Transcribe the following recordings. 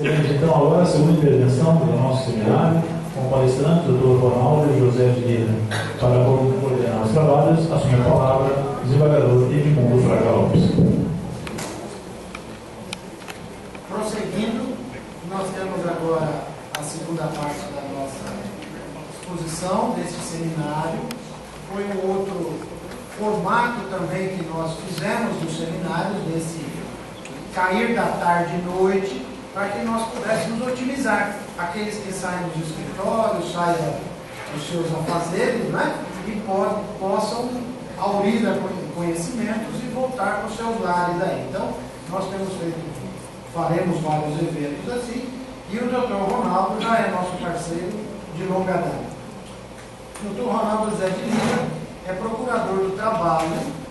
Então agora a segunda intervenção do nosso seminário, com o palestrante, o Dr. Ronaldo José de Lira. Para coordenar os trabalhos, assume a palavra o desembargador Edmundo Fraga Lopes. Prosseguindo, nós temos agora a segunda parte da nossa exposição deste seminário. Foi um outro formato também que nós fizemos nos seminários, desse cair da tarde e noite, para que nós pudéssemos otimizar aqueles que saem dos escritórios, saem dos seus afazeres, né? e possam aurir conhecimentos e voltar para os seus lares aí. Então, nós temos feito, faremos vários eventos assim, e o doutor Ronaldo já é nosso parceiro de longa data. O doutor Ronaldo José de Lira é procurador do trabalho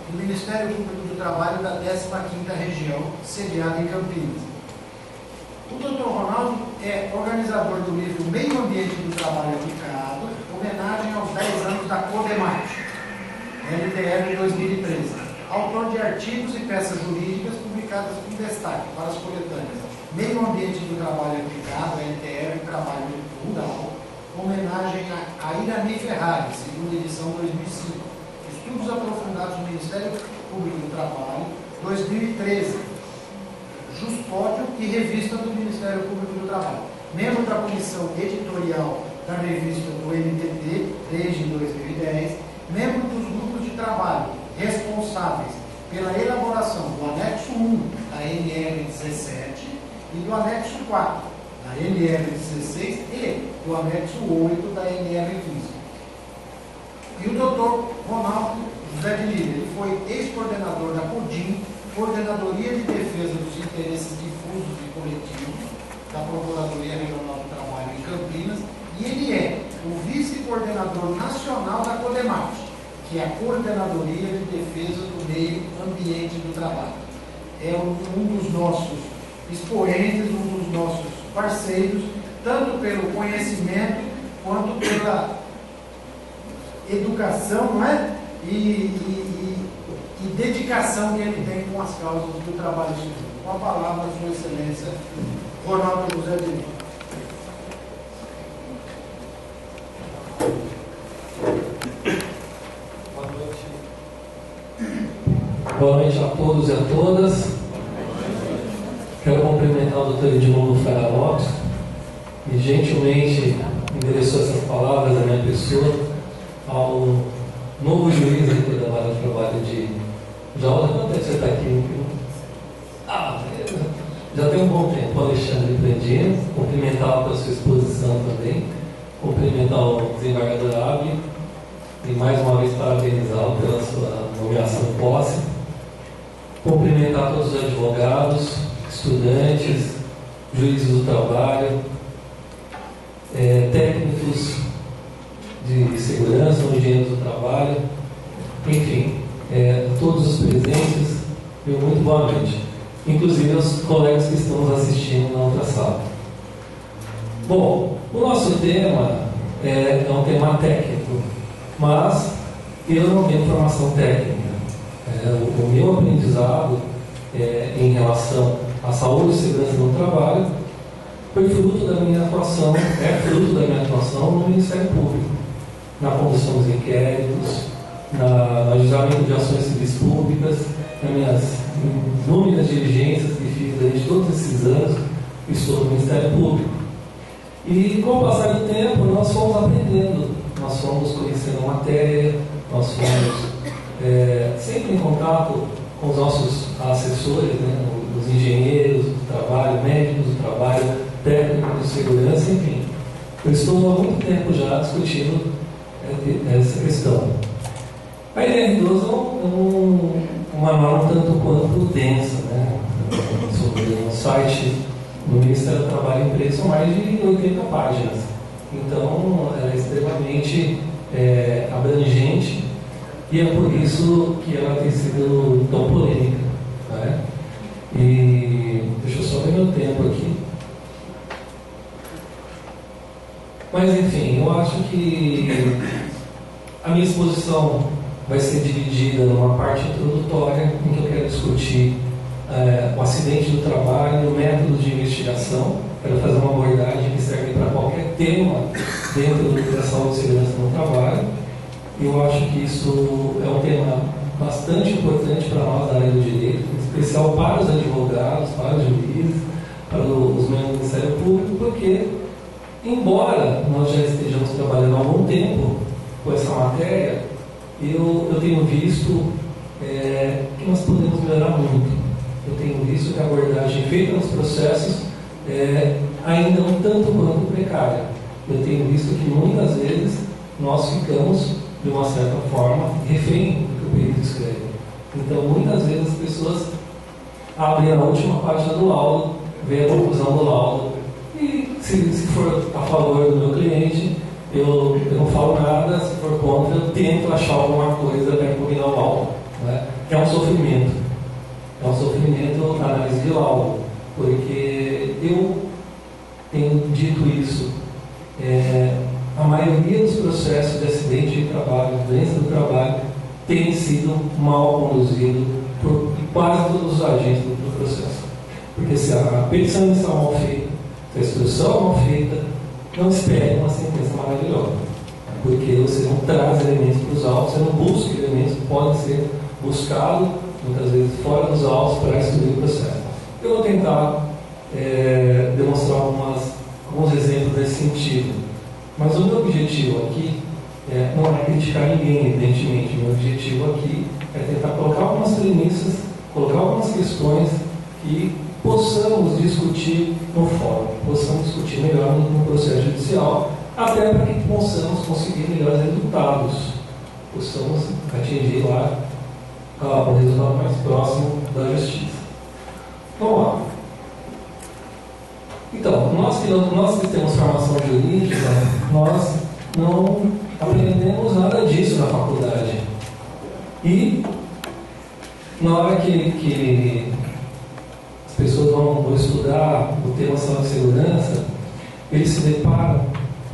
do Ministério Público do Trabalho da 15ª Região, sediado em Campinas. O Dr. Ronaldo é organizador do livro Meio Ambiente do Trabalho Aplicado, homenagem aos 10 anos da Codemate, LTR 2013. Autor de artigos e peças jurídicas publicadas com destaque para as coletâneas Meio Ambiente do Trabalho Aplicado, LTR Trabalho Rural, homenagem a Irani Ferrari, segunda edição 2005. Estudos aprofundados do Ministério Público do Trabalho, 2013 Juspódio e revista do Ministério Público do Trabalho. Membro da comissão editorial da revista do MTT desde 2010, membro dos grupos de trabalho responsáveis pela elaboração do anexo 1 da NR 17 e do anexo 4 da NR 16 e do anexo 8 da NR 15. E o doutor Ronaldo José de Lira, ele foi ex-coordenador da CODIM Coordenadoria de Defesa dos Interesses Difusos e Coletivos da Procuradoria Regional do Trabalho em Campinas e ele é o vice-coordenador nacional da CODEMAT, que é a Coordenadoria de Defesa do Meio Ambiente do Trabalho. É um dos nossos expoentes, um dos nossos parceiros, tanto pelo conhecimento quanto pela educação, não é? E, e, e dedicação que ele tem com as causas do trabalho civil. Com a palavra, Sua Excelência, Ronaldo José de Lima. Boa noite. Boa noite a todos e a todas. Quero cumprimentar o doutor Edmundo Ferra Lopes, que gentilmente endereçou essas palavras à minha pessoa ao novo juiz aqui da Vara do Trabalho de já quanto tempo você está aqui? Ah, já tem um bom tempo. Alexandre Prandino, cumprimentá-lo pela sua exposição também, cumprimentar o desembargador Abel e mais uma vez parabenizá-lo pela sua nomeação posse. Cumprimentar todos os advogados, estudantes, juízes do trabalho, é, técnicos de segurança, engenheiros do trabalho, enfim, é, todos os presentes, meu muito boa noite. Inclusive os colegas que estão nos assistindo na outra sala. Bom, o nosso tema é, é um tema técnico, mas eu não tenho formação técnica. É, o, o, meu aprendizado é, em relação à saúde e segurança no trabalho foi fruto da minha atuação, é fruto da minha atuação no Ministério Público, na condução dos inquéritos, na, no ajustamento de ações civis públicas, nas minhas inúmeras diligências que fiz durante todos esses anos que estou no Ministério Público. E com o passar do tempo, nós fomos aprendendo, nós fomos conhecendo a matéria, nós fomos é, sempre em contato com os nossos assessores, né, os engenheiros do trabalho, médicos do trabalho, técnicos de segurança, enfim. Eu estou há muito tempo já discutindo é, essa questão. A IR12 é um, um manual um tanto quanto densa, né? Sobre o site do Ministério do Trabalho e Emprego são mais de 80 páginas. Então, ela é extremamente é, abrangente e é por isso que ela tem sido tão polêmica. Né? E deixa eu só ver meu tempo aqui. Mas enfim, eu acho que a minha exposição vai ser dividida numa parte introdutória, em que eu quero discutir é, o acidente do trabalho, métodos de investigação, para fazer uma abordagem que serve para qualquer tema dentro da saúde e segurança no trabalho. Eu acho que isso é um tema bastante importante para nós da área do direito, em especial para os advogados, para os juízes, para os membros do Ministério Público, porque, embora nós já estejamos trabalhando há algum tempo com essa matéria, eu, eu tenho visto é, que nós podemos melhorar muito. Eu tenho visto que a abordagem feita nos processos é ainda um tanto quanto precária. Eu tenho visto que muitas vezes nós ficamos, de uma certa forma, refém do que o perito escreve. Então, muitas vezes as pessoas abrem a última página do laudo, veem a conclusão do laudo, e se, se for a favor do meu cliente, eu, eu não falo nada, se for contra, eu tento achar alguma coisa para impugnar o laudo. Né? Que é um sofrimento. É um sofrimento na análise de laudo, porque eu tenho dito isso. É, a maioria dos processos de acidente de trabalho, doença do trabalho, tem sido mal conduzido por quase todos os agentes do processo. Porque se a petição está mal feita, se a instrução é mal feita, não espere uma sentença maravilhosa. Porque você não traz elementos para os autos, você não busca elementos que podem ser buscados, muitas vezes fora dos autos, para estudar o processo. Eu vou tentar é, demonstrar algumas, alguns exemplos nesse sentido. Mas o meu objetivo aqui é, não é criticar ninguém, evidentemente. Meu objetivo aqui é tentar colocar algumas premissas, colocar algumas questões que possamos discutir no fórum, possamos discutir melhor no, processo judicial, até para que possamos conseguir melhores resultados, possamos atingir lá o resultado mais próximo da justiça. Vamos lá. Então, nós que, nós que temos formação jurídica, nós não aprendemos nada disso na faculdade. E na hora que, que pessoas vão, vão estudar o tema saúde e segurança, eles se deparam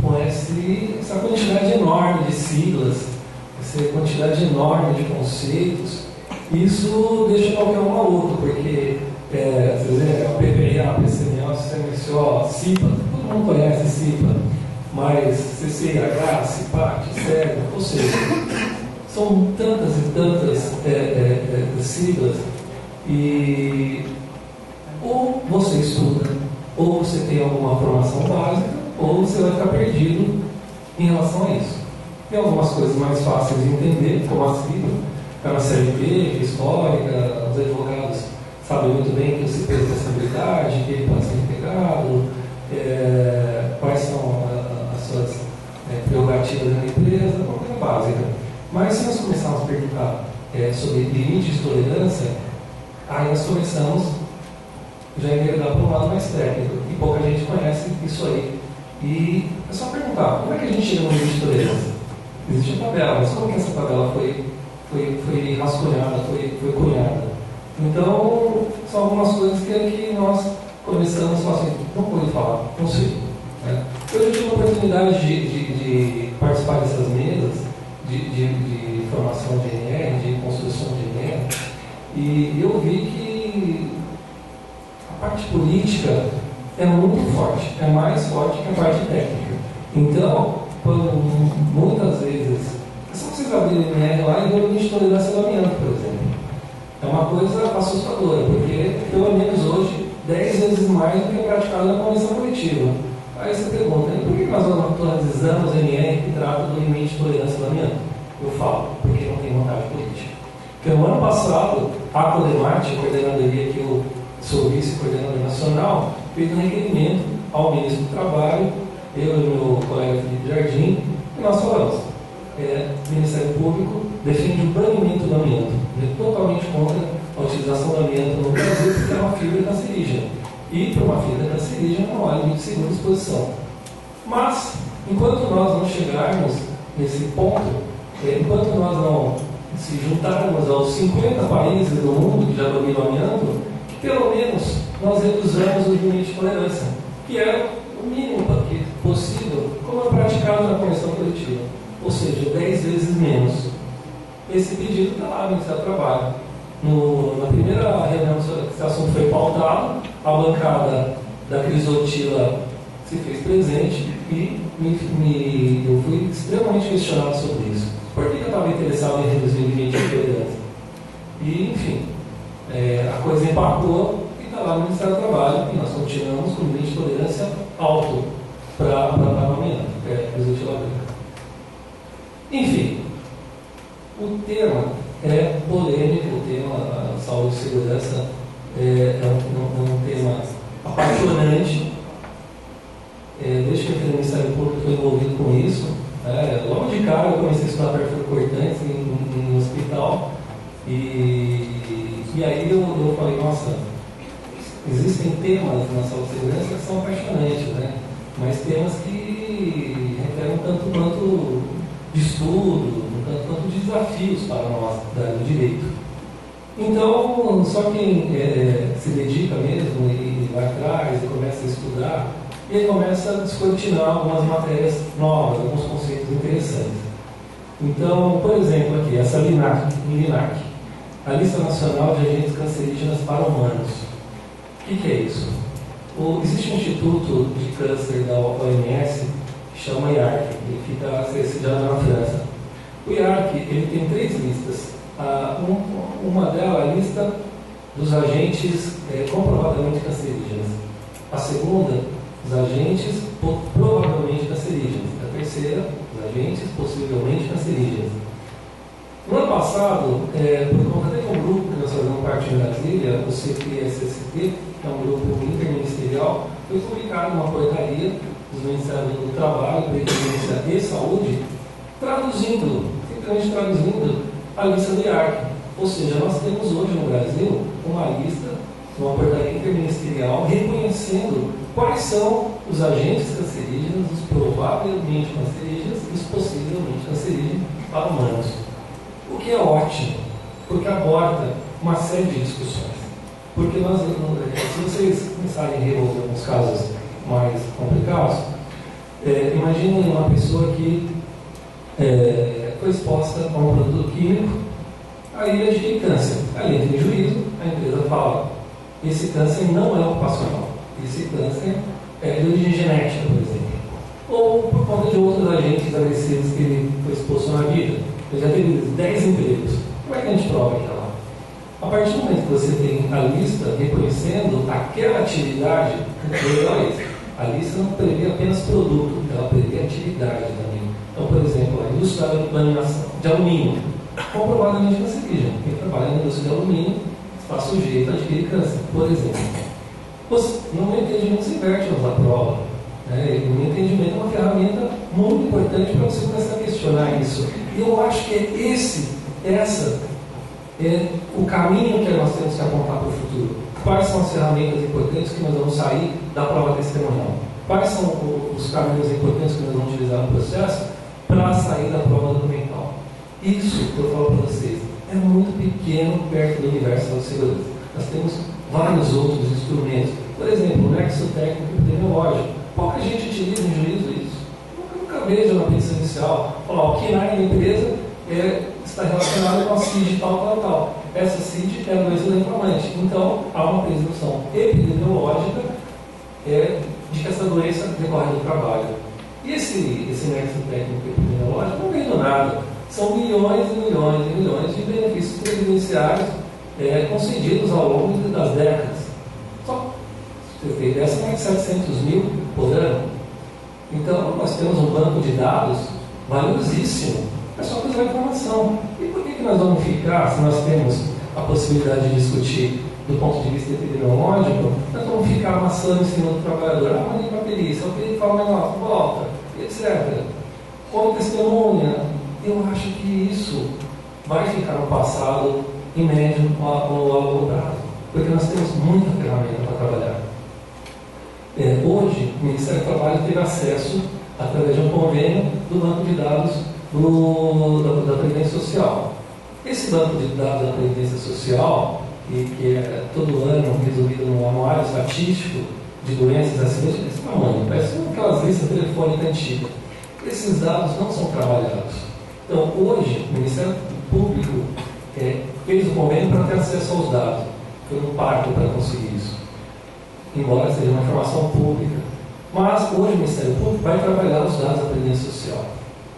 com esse, essa quantidade enorme de siglas, essa quantidade enorme de conceitos. Isso deixa qualquer um maluco, porque é, às vezes é o PPA, PCMO, CMSO, CIPA, todo mundo conhece CIPA, mas CCH, CIPAC, CERN, ou seja, são tantas e tantas é, é, é, siglas e ou você estuda, ou você tem alguma formação básica, ou você vai ficar perdido em relação a isso. Tem algumas coisas mais fáceis de entender, como a sigla, é uma que é histórica, os advogados sabe muito bem que o CP tem responsabilidade, que ele pode ser integrado, é, quais são as suas é, prerrogativas na empresa, uma coisa básica. Mas se nós começarmos a perguntar é, sobre limites de tolerância, aí nós começamos já enveredar para um lado mais técnico, e pouca gente conhece isso aí. E é só perguntar, como é que a gente chega no limite de tolerância? Existe uma tabela, mas como que essa tabela foi, foi, foi rascunhada, foi, foi cunhada? Então, são algumas coisas que aqui nós começamos a assim, não pude falar, não sei. Né? Eu tive a oportunidade de, de, de, participar dessas mesas de, de, de formação de NR, de construção de NR, e eu vi que a parte política é muito forte, é mais forte que a parte técnica. Então, quando muitas vezes, é só vocês abrirem NR lá e ver o limite de tolerância do por exemplo. É uma coisa assustadora, porque pelo menos hoje, 10 vezes mais do que é praticado na convenção coletiva. Aí você pergunta, por que nós não atualizamos o NR que trata do limite de tolerância do amianto? Eu falo, porque não tem vontade política. Porque no ano passado, a Codemate, a coordenadoria que eu sou vice-coordenador nacional, fez um requerimento ao ministro do Trabalho, eu e meu colega Felipe Jardim, e nós falamos, é, o Ministério Público defende o banimento do amianto. É totalmente contra a utilização do amianto no Brasil, porque é uma fibra cancerígena. E para uma fibra cancerígena não há limite de segunda exposição. Mas, enquanto nós não chegarmos nesse ponto, é, enquanto nós não se juntarmos aos 50 países do mundo que já dominam o amianto, pelo menos nós reduzamos o limite de tolerância, que é o mínimo possível, como é praticado na convenção coletiva ou seja, 10 vezes menos. Esse pedido está lá no Ministério do Trabalho. no, na primeira reunião que esse assunto foi pautado, a bancada da Crisotila se fez presente e me, me, eu fui extremamente questionado sobre isso. Por que, eu estava interessado em reduzir o limite de tolerância? E, enfim, é, a coisa empacou e está lá no Ministério do Trabalho e nós continuamos com o limite de tolerância alto para amanhã, que é a Crisotila branca. Enfim, o tema é polêmico, o tema saúde e segurança é, é, um, é um, tema apaixonante. É, desde que eu entrei no Ministério Público, estou envolvido com isso. É, logo de cara, eu comecei a estudar cortantes em, em, em hospital. E, e aí eu, eu falei, nossa, existem temas na saúde e segurança que são apaixonantes, né? mas temas que requerem tanto quanto de estudo, tanto quanto de desafios para nós do direito. Então, só quem é, se dedica mesmo e vai atrás e começa a estudar, ele começa a descortinar algumas matérias novas, alguns conceitos interessantes. Então, por exemplo, aqui, essa LINAC, LINAC a Lista Nacional de Agentes Cancerígenos para Humanos. O que, que é isso? O, existe um instituto de câncer da OMS que chama IARC, ele fica sediado na França. O IARC ele tem três listas. Um, uma delas é a lista dos agentes é, comprovadamente cancerígenos. A segunda, os agentes provavelmente cancerígenos. A terceira, os agentes possivelmente cancerígenos. No ano passado, é, por conta de um grupo que nós fazemos parte em Brasília, o CPSST, que é um grupo interministerial, foi publicado uma portaria dos Ministérios do Trabalho, Previdência e Saúde, traduzindo, simplesmente traduzindo a lista de ARC. Ou seja, nós temos hoje no Brasil uma lista, uma portaria interministerial, reconhecendo quais são os agentes cancerígenos, os provavelmente cancerígenos e os possivelmente cancerígenos para humanos. É ótimo, porque aborda uma série de discussões. Porque nós, se vocês a resolver alguns casos mais complicados, é, imagine uma pessoa que é, foi exposta a um produto químico, aí ele adquire câncer. Aí entra em juízo, a empresa fala, esse câncer não é ocupacional, esse câncer é de origem genética, por exemplo. Ou por conta de outros agentes agressivos que ele foi exposto na vida. Ele já teve 10 empregos. Como é que a gente prova que é lá? A partir do momento que você tem a lista reconhecendo aquela atividade. A lista não prevê apenas produto, ela prevê atividade também. Então, por exemplo, a indústria de alumínio, comprovadamente cancerígena. Quem trabalha na indústria de alumínio está sujeito a adquirir câncer, por exemplo. Você, no meu entendimento, se inverte na prova. Né? No meu entendimento, é uma ferramenta muito importante para você começar a questionar isso. E eu acho que é esse, essa, é o caminho que nós temos que apontar para o futuro quais são as ferramentas importantes que nós vamos sair da prova testemunhal, quais são os caminhos importantes que nós vamos utilizar no processo para sair da prova documental. Isso que eu falo para vocês é muito pequeno perto do universo da segurança. Nós temos vários outros instrumentos, por exemplo, o nexo técnico epidemiológico. Pouca gente utiliza em juízo isso. Vejo na petição inicial falar o que na empresa é, está relacionado com a CID tal, tal, tal essa CID é a doença do. Então, há uma presunção epidemiológica é, de que essa doença decorre do trabalho. E esse, esse nexo técnico epidemiológico não vem do nada. São milhões e milhões e milhões de benefícios previdenciários é, concedidos ao longo das décadas. Só, você de 700 mil ano. Então, nós temos um banco de dados valiosíssimo. É só cruzar informação. E por que, que nós vamos ficar, se nós temos a possibilidade de discutir do ponto de vista epidemiológico, nós vamos ficar amassando em cima do trabalhador, ah, manda para a perícia, o fala negócio, volta, etc. Como testemunha, eu acho que isso vai ficar no passado, em médio ou a longo prazo, porque nós temos muita ferramenta para trabalhar. É, hoje, o Ministério do Trabalho teve acesso, através de um convênio, do banco de dados do, da, da Previdência Social. Esse banco de dados da Previdência Social, que, que é todo ano resolvido no anuário estatístico de doenças acidentes desse tamanho, parece aquelas listas telefônicas antigas. Esses dados não são trabalhados. Então, hoje, o Ministério Público é, fez o convênio para ter acesso aos dados. Foi um pacto para conseguir isso. Embora seja uma informação pública. Mas hoje o Ministério Público vai trabalhar os dados da Previdência Social.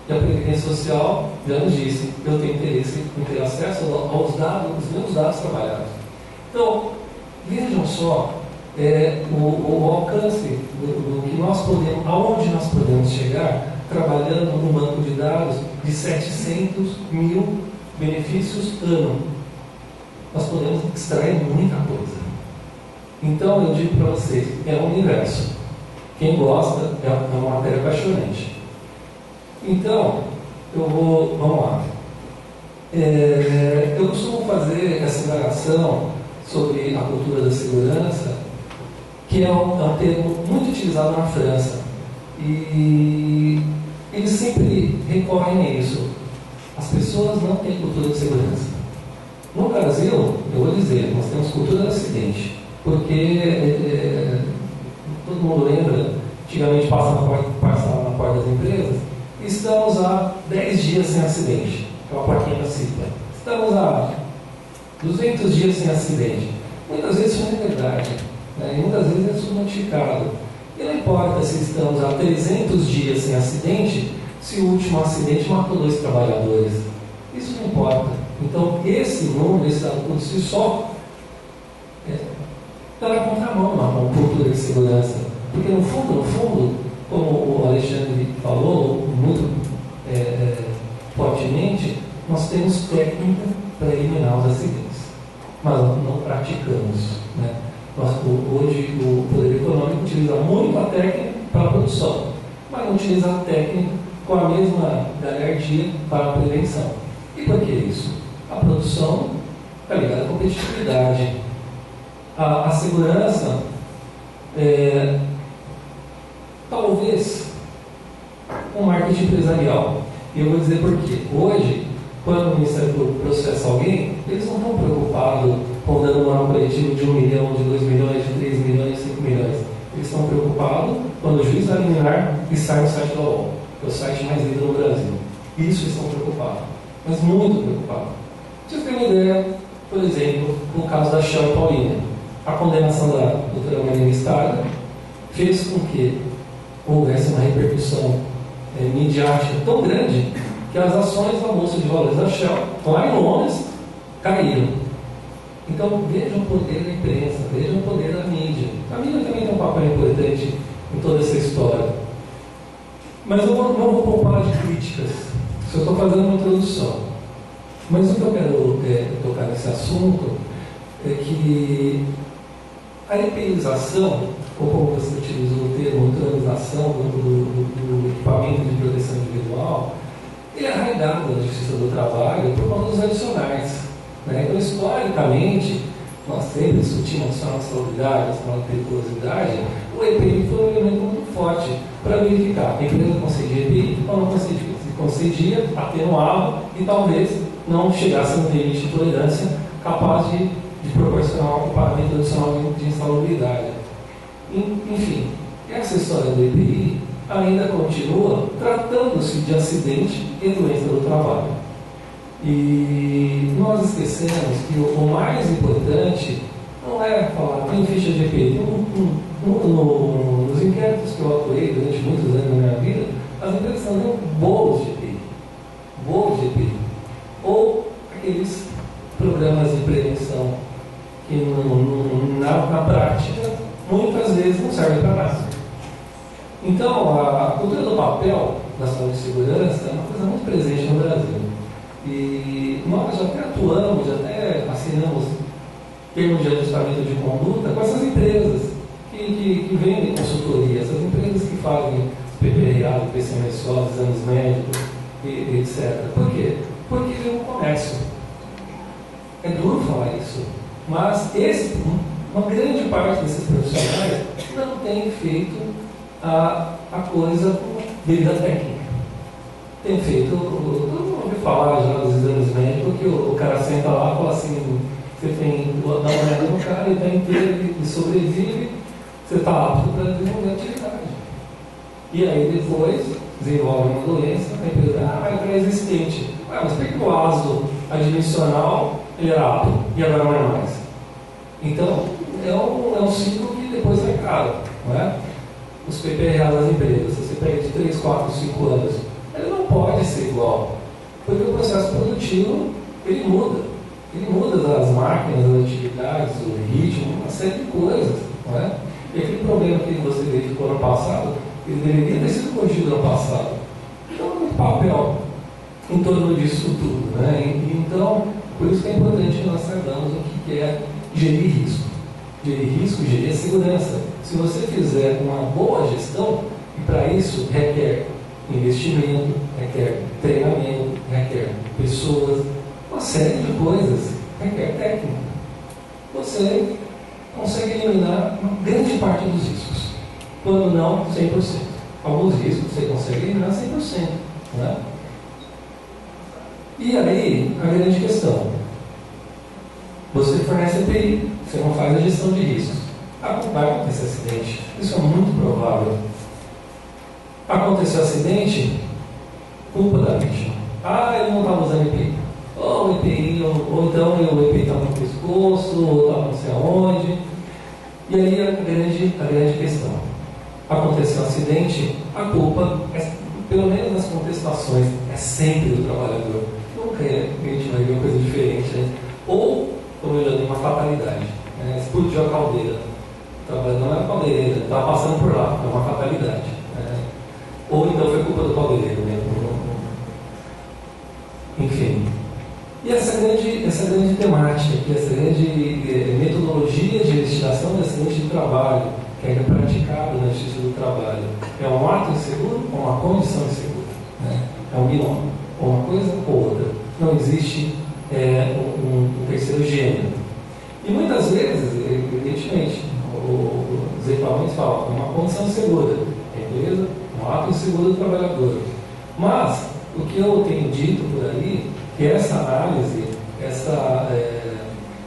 E a Previdência Social já nos disse, eu tenho interesse em ter acesso aos dados, os meus dados trabalhados. Então, vejam só é, o, o, alcance do, do, que nós podemos, aonde nós podemos chegar trabalhando num banco de dados de 700 mil benefícios ano. Nós podemos extrair muita coisa. Então eu digo para vocês, é um universo. Quem gosta é, é uma matéria apaixonante. Então, eu vou. Vamos lá. É, eu costumo fazer essa indagação sobre a cultura da segurança, que é um, é um termo muito utilizado na França. E eles sempre recorrem a isso. As pessoas não têm cultura de segurança. No Brasil, eu vou dizer, nós temos cultura do acidente, porque é, todo mundo lembra, antigamente passava passava na porta das empresas, estamos há 10 dias sem acidente, aquela plaquinha da CIPA. Estamos há 200 dias sem acidente. Muitas vezes isso não é verdade, né? e muitas vezes é subnotificado. E não importa se estamos há 300 dias sem acidente, se o último acidente matou dois trabalhadores. Isso não importa. Então, esse número, esse dado por si só, está na contramão cultura de segurança. Porque, no fundo, no fundo, como o Alexandre falou, muito é, é fortemente, nós temos técnica para eliminar os acidentes, mas não praticamos. Né? Nós, hoje, o poder econômico utiliza muito a técnica para a produção, mas não utiliza a técnica com a mesma galhardia para a prevenção. E por que isso? A produção está ligada à competitividade. A, a segurança, é, talvez, um marketing empresarial. E eu vou dizer por quê. Hoje, quando o Ministério Público processa alguém, eles não estão preocupados com dando moral coletivo de 1 milhão, de 2 milhões, de 3 milhões, de 5 milhões. Eles estão preocupados quando o juiz vai eliminar e sai no site da ONU é o site mais lido no Brasil. Isso estão preocupados, mas muito preocupados. Tem uma ideia, por exemplo, no caso da Shell Paulina, a condenação da doutora Maria Estrada fez com que houvesse uma repercussão é, midiática tão grande que as ações da Bolsa de Valores da Shell, lá em Londres, caíram. Então vejam o poder da imprensa, vejam o poder da mídia. A mídia também tem um papel importante em toda essa história. Mas eu não vou poupar de críticas, eu estou fazendo uma introdução. Mas o que eu quero é, tocar nesse assunto é que a EPIização, ou como você utilizou o termo, neutralização do, do, do, equipamento de proteção individual, ele é arraigado na Justiça do Trabalho por conta dos adicionais. Né? Então, historicamente, nós sempre discutimos a nacionalidade, a periculosidade, o EPI foi um elemento muito forte para verificar a empresa concedia EPI ou não concedia. Concedia, atenuava e talvez não chegasse a um limite de tolerância capaz de, de proporcionar um pagamento adicional de, de insalubridade. Enfim, essa história do EPI ainda continua tratando-se de acidente e doença do trabalho. E nós esquecemos que o, mais importante não é falar, tem ficha de EPI. No, no, no, nos inquéritos que eu atuei durante muitos anos na minha vida, as empresas dando bolos de EPI. Bolos de EPI. Ou aqueles programas de prevenção que na, na prática muitas vezes não servem para nada. Então, a cultura do papel da saúde e segurança é uma coisa muito presente no Brasil. E nós até atuamos, até assinamos termos de ajustamento de conduta com essas empresas que, que, que vendem consultoria, essas empresas que fazem PPRA, PCMSO, exames médicos, e, e etc. Por quê? Porque é um comércio. É duro falar isso. Mas esse, uma grande parte desses profissionais não tem feito a, a coisa com devida técnica. Tem feito ouvi falar já dos exames médicos que o, o cara senta lá e fala assim, você tem, dá uma olhada no cara, ele está inteiro, ele sobrevive, você está apto para desenvolver atividade. E aí depois desenvolve uma doença, a empresa, ah, vai para existente. Ah, mas por que o ácido admissional ele era apto e agora não é mais. Então, é um, é um ciclo que depois vai caro. Não é? Os PPRA das empresas, você pega de 3, 4, 5 anos, ele não pode ser igual. Porque o processo produtivo ele muda. Ele muda as máquinas, as atividades, o ritmo, uma série de coisas. Não é? E aquele problema que você verificou no passado, ele deveria ter sido corrigido no passado. Então, um papel em torno disso tudo. Né? Então, por isso que é importante nós sabermos o que é gerir risco. Gerir risco, gerir segurança. Se você fizer uma boa gestão, e para isso requer investimento, requer treinamento, requer pessoas, uma série de coisas, requer técnica. Você consegue eliminar uma grande parte dos riscos. Quando não, 100%. Alguns riscos você consegue eliminar 100%. Né? E aí, a grande questão. Você fornece API, você não faz a gestão de riscos. Vai acontecer acidente. Isso é muito provável. Aconteceu acidente, culpa da vítima. Ah, ele não estava usando EPI. Ou EPI, ou, ou então o EPI estava no pescoço, ou estava não sei aonde. E aí a grande, a grande questão. Aconteceu acidente, a culpa, é, pelo menos nas contestações, é sempre do trabalhador. É, a gente vai ver uma coisa diferente. Né? Ou, como eu já dei, uma fatalidade. Né? Explodiu a caldeira. Trabalhando não era caldeira, estava passando por lá, é uma fatalidade. Né? Ou então foi culpa do caldeireiro mesmo. Enfim. E essa grande, essa grande temática, essa grande eh, metodologia de investigação de acidente de trabalho, que é praticada na Justiça do Trabalho, é um ato inseguro ou uma condição insegura? Né? É um binômio, ou uma coisa ou outra. Não existe é, um, um, terceiro gênero. E muitas vezes, evidentemente, os equipamentos falam, é uma condição insegura, beleza? Um ato inseguro do trabalhador. Mas, o que eu tenho dito por aí que essa análise, essa, é,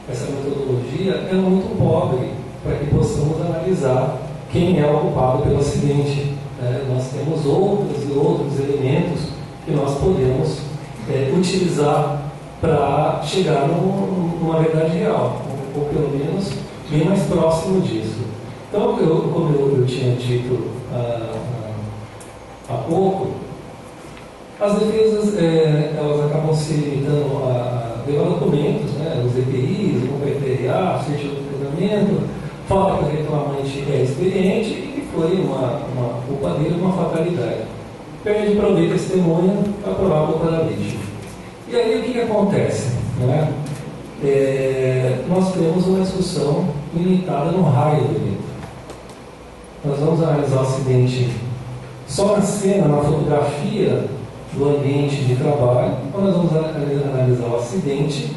essa metodologia é muito pobre para que possamos analisar quem é o culpado pelo acidente. Né? Nós temos outros e outros elementos que nós podemos é, utilizar para chegar num, numa verdade real, ou, ou, pelo menos bem mais próximo disso. Então, eu, como eu, eu tinha dito ah, ah, há pouco, as defesas, é, elas acabam se limitando a, levar documentos, né, os EPIs, o PPRA, certidão de treinamento, fala que o reclamante é experiente e foi uma, uma culpa dele, uma fatalidade. Pede para ouvir testemunha para provar a culpa da vítima. E aí o que, que acontece? Né? É, nós temos uma discussão limitada no raio do evento. Nós vamos analisar o acidente só na cena, na fotografia do ambiente de trabalho, nós vamos analisar o acidente,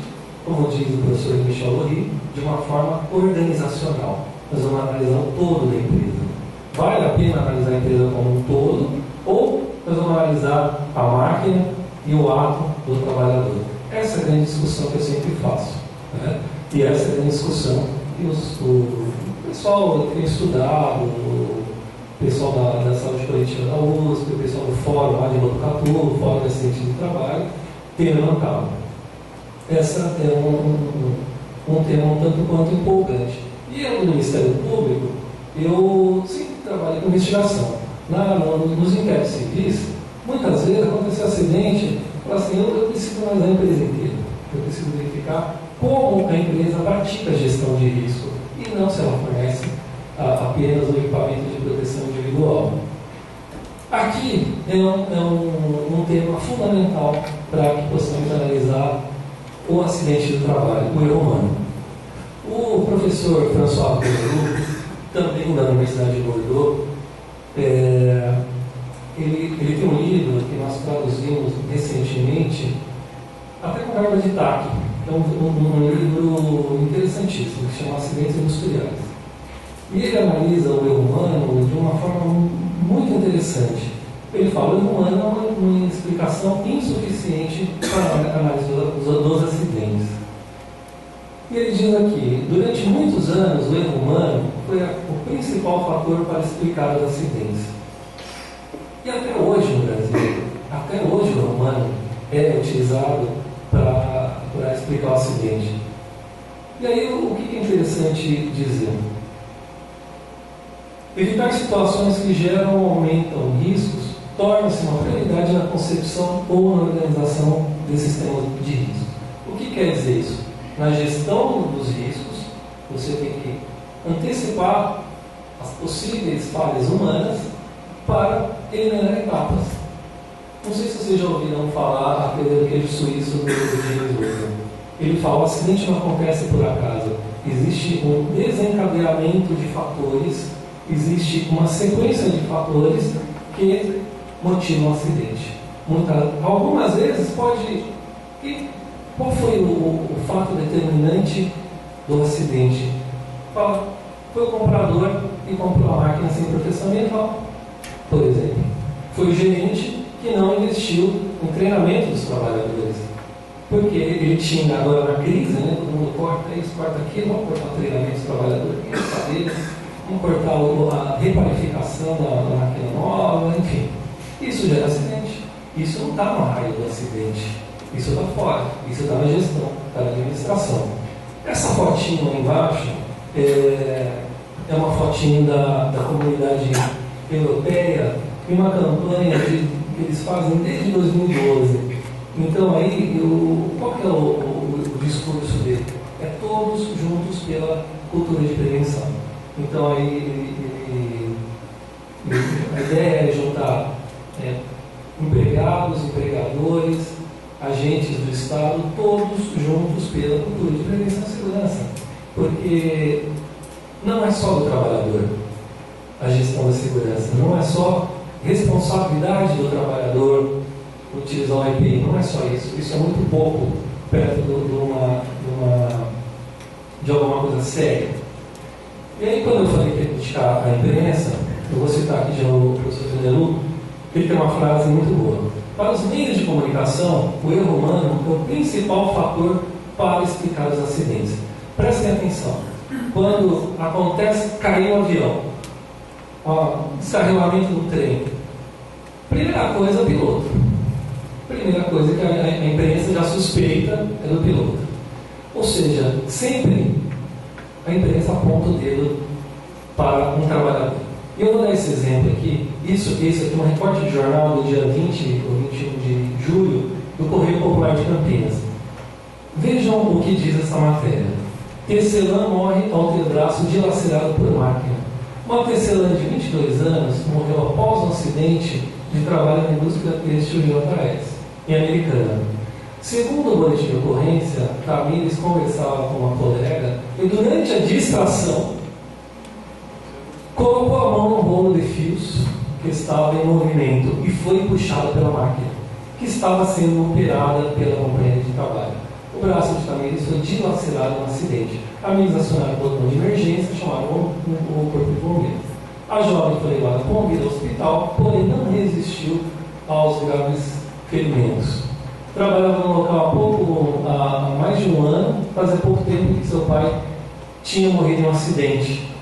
como diz o professor Michel Loury, de uma forma organizacional. Nós vamos analisar o todo da empresa. Vale a pena analisar a empresa como um todo, ou analisar a máquina e o ato do trabalhador. Essa é a grande discussão que eu sempre faço. Né? E essa é a grande discussão que os, o pessoal tem estudado, o pessoal da, da saúde coletiva da USP, o pessoal do fórum lá de Botucatu, o fórum da ciência do trabalho, tem levantado. Essa é um, um, um tema um tanto quanto empolgante. E eu, no Ministério Público, eu sempre trabalho com investigação. Na, nos inquéritos civis, muitas vezes acontece um acidente, fala assim, eu, eu preciso analisar a empresa inteira. Eu preciso verificar como a empresa pratica a gestão de risco e não se ela fornece apenas o equipamento de proteção individual. Aqui é um, é um, um tema fundamental para que possamos analisar o acidente do trabalho, o erro humano. O professor François Bourdieu, também da Universidade de Bordeaux, é, ele, ele, tem um livro que nós traduzimos recentemente, até com verba de TAC, é um, um, um livro interessantíssimo, que chama Acidentes Industriais. E ele analisa o erro humano de uma forma muito interessante. Ele fala que o erro humano é uma, uma explicação insuficiente para a análise dos, dos acidentes. E ele diz aqui, durante muitos anos o erro humano foi o principal fator para explicar os acidentes. E até hoje no Brasil, até hoje o humano é utilizado para explicar o acidente. E aí, o que é interessante dizer? Evitar situações que geram ou aumentam riscos torna-se uma prioridade na concepção ou na organização desses temas de risco. O que quer dizer isso? Na gestão dos riscos, você tem que antecipar as possíveis falhas humanas para eliminar etapas. Não sei se vocês já ouviram falar aquele do queijo suíço do James. Ele fala: o acidente não acontece por acaso. Existe um desencadeamento de fatores, existe uma sequência de fatores que motivam o acidente. Algumas vezes pode. Qual foi o, o fato determinante do acidente? Fala, foi o comprador que comprou a máquina sem proteção ambiental, por exemplo. Foi o gerente que não investiu no treinamento dos trabalhadores. Porque ele tinha agora na crise, né, todo mundo corta isso, corta aquilo, vamos cortar o treinamento dos trabalhadores, vamos cortar a requalificação da, da máquina nova, enfim. Isso gera acidente. Isso não está no raio do acidente. Isso está fora. Isso está na gestão, está na administração. Essa fotinha lá embaixo é, é uma fotinha da, da comunidade europeia e uma campanha de, que eles fazem desde 2012. Então aí, eu, qual que é o, o, o discurso dele? É todos juntos pela cultura de prevenção. Então aí ele, ele, a ideia é juntar é, empregados, empregadores, agentes do Estado, todos juntos pela cultura de prevenção e segurança. Porque não é só do trabalhador a gestão da segurança, não é só responsabilidade do trabalhador utilizar o EPI, não é só isso. Isso é muito pouco perto de, uma, uma, de alguma coisa séria. E aí, quando eu falei criticar a imprensa, eu vou citar aqui já o professor Fedelu, ele tem uma frase muito boa. Para os meios de comunicação, o erro humano é o principal fator para explicar os acidentes. Prestem atenção. Quando acontece cair um avião, ó, descarrilamento do trem, primeira coisa o piloto. Primeira coisa que a, a imprensa já suspeita é do piloto. Ou seja, sempre a imprensa aponta o dedo para um trabalhador. Eu vou dar esse exemplo aqui. Isso, esse aqui é um recorte de jornal do dia 20 ou 21 de julho do Correio Popular de Campinas. Vejam o que diz essa matéria. Tecelã morre ao ter braço dilacerado por máquina. Uma tecelã de 22 anos morreu após um acidente de trabalho na indústria têxtil de Otaés, em Americana. Segundo o boletim de ocorrência, Tamires conversava com uma colega e durante a distração colocou a mão no rolo de fios que estava em movimento e foi puxado pela máquina, que estava sendo operada pela companhia de trabalho. O braço de Tamires foi dilacerado no acidente. Amigos acionaram o botão de emergência chamaram o, o, o corpo de bombeiros. A jovem foi levada com vida ao hospital, porém não resistiu aos graves ferimentos. Trabalhava no local há pouco, há mais de um ano, fazia pouco tempo que seu pai tinha morrido em um acidente.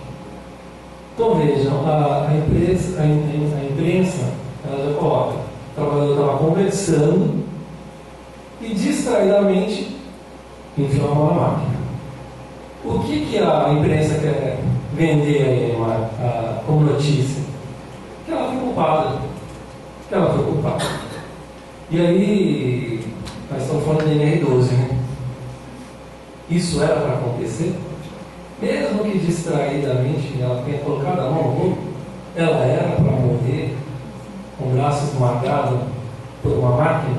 Então vejam, a, a, empresa, a, a imprensa ela já coloca, o trabalhador estava conversando e distraidamente enfiou a máquina. O que, que a imprensa quer vender aí a, a, como notícia? Que ela foi culpada. Que ela foi culpada. E aí, nós estamos falando de NR12, né? Isso era para acontecer? Mesmo que distraidamente ela tenha colocado a mão no ela era para morrer com o braço esmagado por uma máquina?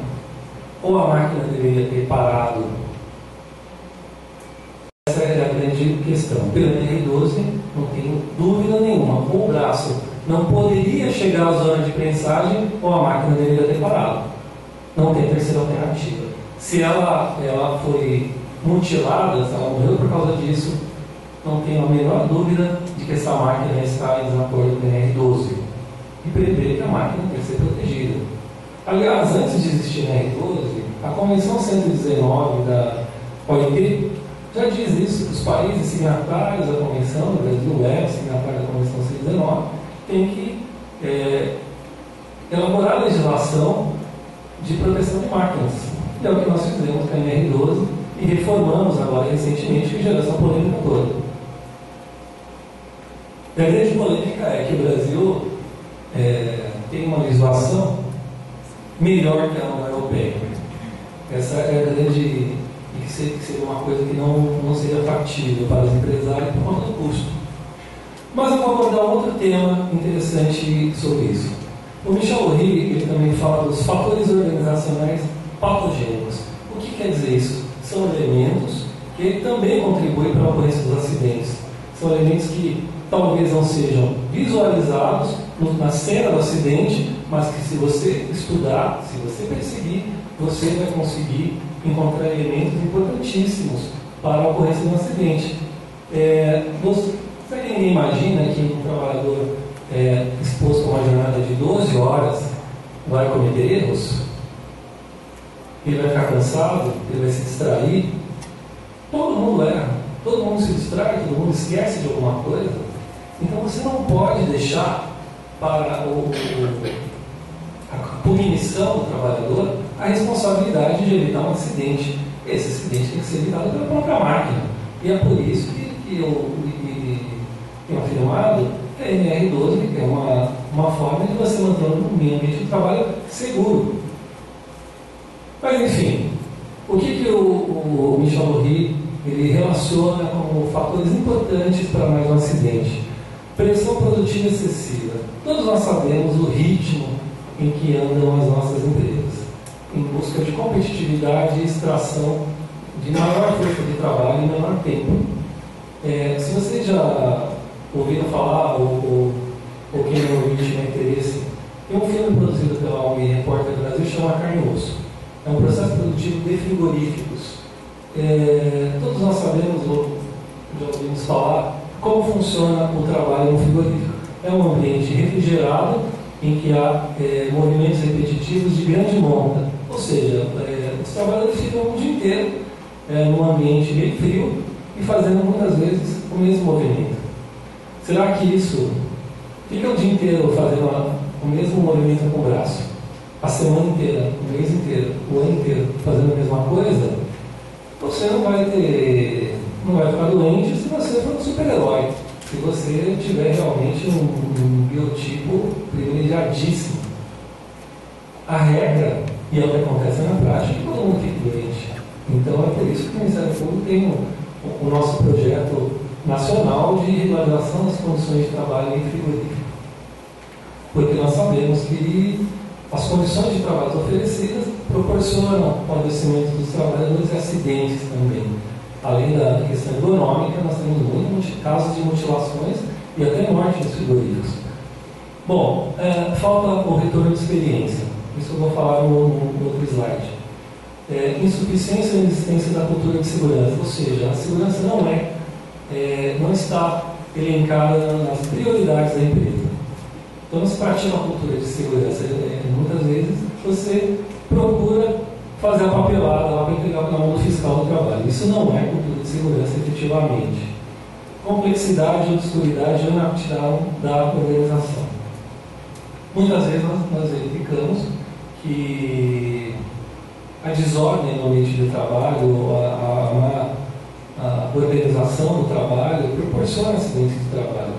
Ou a máquina deveria ter parado? Essa é a grande questão. Pelo NR12, não tenho dúvida nenhuma. O braço não poderia chegar à zona de prensagem, ou a máquina deveria ter parado. Não tem terceira alternativa. Se ela, ela foi mutilada, se ela morreu por causa disso, não tenho a menor dúvida de que essa máquina está em desacordo com o NR12 e prevê que a máquina tem que ser protegida. Aliás, antes de existir o NR12, a Convenção 119 da OIT já diz isso, que os países signatários da Convenção, o Brasil é signatário da Convenção 119, tem que é, elaborar legislação de proteção de máquinas. E é o que nós fizemos com a NR12, e reformamos agora recentemente que gerou essa polêmica toda. E a grande polêmica é que o Brasil é, tem uma legislação melhor que a União Europeia. Essa é a grande. que seria uma coisa que não, não seria factível para os empresários por conta do custo. Mas eu vou abordar outro tema interessante sobre isso. O Michel Rie, ele também fala dos fatores organizacionais patogênicos. O que quer dizer isso? São elementos que também contribuem para a ocorrência dos acidentes. São elementos que talvez não sejam visualizados na cena do acidente, mas que se você estudar, se você perseguir, você vai conseguir encontrar elementos importantíssimos para a ocorrência de um acidente. É, que ninguém imagina que um trabalhador é, exposto a uma jornada de 12 horas vai cometer erros? Ele vai ficar cansado? Ele vai se distrair? Todo mundo erra. Todo mundo se distrai, todo mundo esquece de alguma coisa. Então você não pode deixar para o, a punição do trabalhador a responsabilidade de evitar um acidente. Esse acidente tem que ser evitado pela própria máquina. E é por isso que, que eu tenho afirmado que a NR12 é uma, uma forma de você manter um meio ambiente de trabalho seguro. Mas enfim, o que, que o, o Michel Loury ele relaciona como fatores importantes para mais um acidente? Pressão produtiva excessiva. Todos nós sabemos o ritmo em que andam as nossas empresas, em busca de competitividade e extração de maior força de trabalho em menor tempo. É, se vocês já ouviram falar, ou, ou, ou quem não ouviu tiver interesse, tem um filme produzido pela ONG Repórter Brasil chama Carne e Osso. É um processo produtivo de frigoríficos. É, todos nós sabemos, ou já ouvimos falar, como funciona o trabalho no frigorífico? É um ambiente refrigerado em que há é, movimentos repetitivos de grande monta, ou seja, é, os trabalhadores ficam o dia inteiro é, num ambiente bem frio e fazendo muitas vezes o mesmo movimento. Será que isso fica o dia inteiro fazendo a, o mesmo movimento com o braço, a semana inteira, o mês inteiro, o ano inteiro, fazendo a mesma coisa? Você não vai ter não vai ficar doente se você for super-herói. Se você tiver realmente um, um biotipo privilegiadíssimo. A regra, e é o que acontece na prática, é todo mundo fica doente. Então é por isso que o Ministério Público tem o, o nosso projeto nacional de regularização das condições de trabalho em frigorífico. Porque nós sabemos que as condições de trabalho oferecidas proporcionam o padecimento dos trabalhadores e acidentes também além da questão econômica, nós temos muitos casos de mutilações e até morte nos frigoríficos. Bom, é, falta o retorno de experiência. Isso eu vou falar no, no outro slide. É, insuficiência e existência da cultura de segurança, ou seja, a segurança não é, é não está elencada nas prioridades da empresa. Então, se pratica a cultura de segurança. É, muitas vezes você procura fazer a papelada lá para entregar para a mão do fiscal do trabalho. Isso não é cultura de segurança efetivamente. Complexidade e obscuridade não aptidão da organização. Muitas vezes nós, nós verificamos que a desordem no ambiente de trabalho, a, a, a, organização do trabalho proporciona acidentes de trabalho.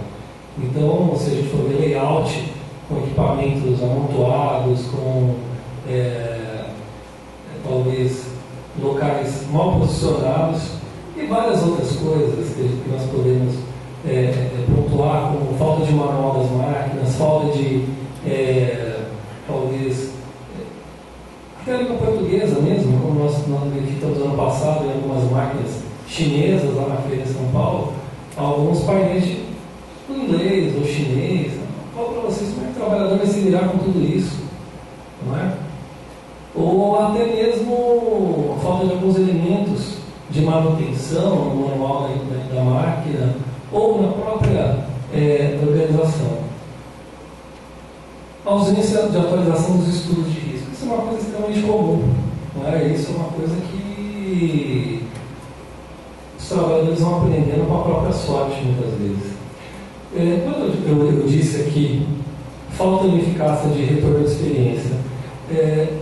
Então, se a gente for ver layout com equipamentos amontoados, com é, talvez locais mal posicionados e várias outras coisas que, nós podemos é, é, pontuar, como falta de manual das máquinas, falta de, é, talvez, até a língua portuguesa mesmo, como nós, nós verificamos ano passado em algumas máquinas chinesas lá na Feira de São Paulo, alguns painéis de inglês ou chinês. Falo para vocês como é que o trabalhador vai se virar com tudo isso, não é? ou até mesmo a falta de alguns elementos de manutenção no manual da, máquina ou na própria é, organização. A ausência de atualização dos estudos de risco. Isso é uma coisa extremamente comum. Não é? Isso é uma coisa que os trabalhadores vão aprendendo com a própria sorte, muitas vezes. É, quando eu, eu, eu, disse aqui falta de eficácia de retorno de experiência, é,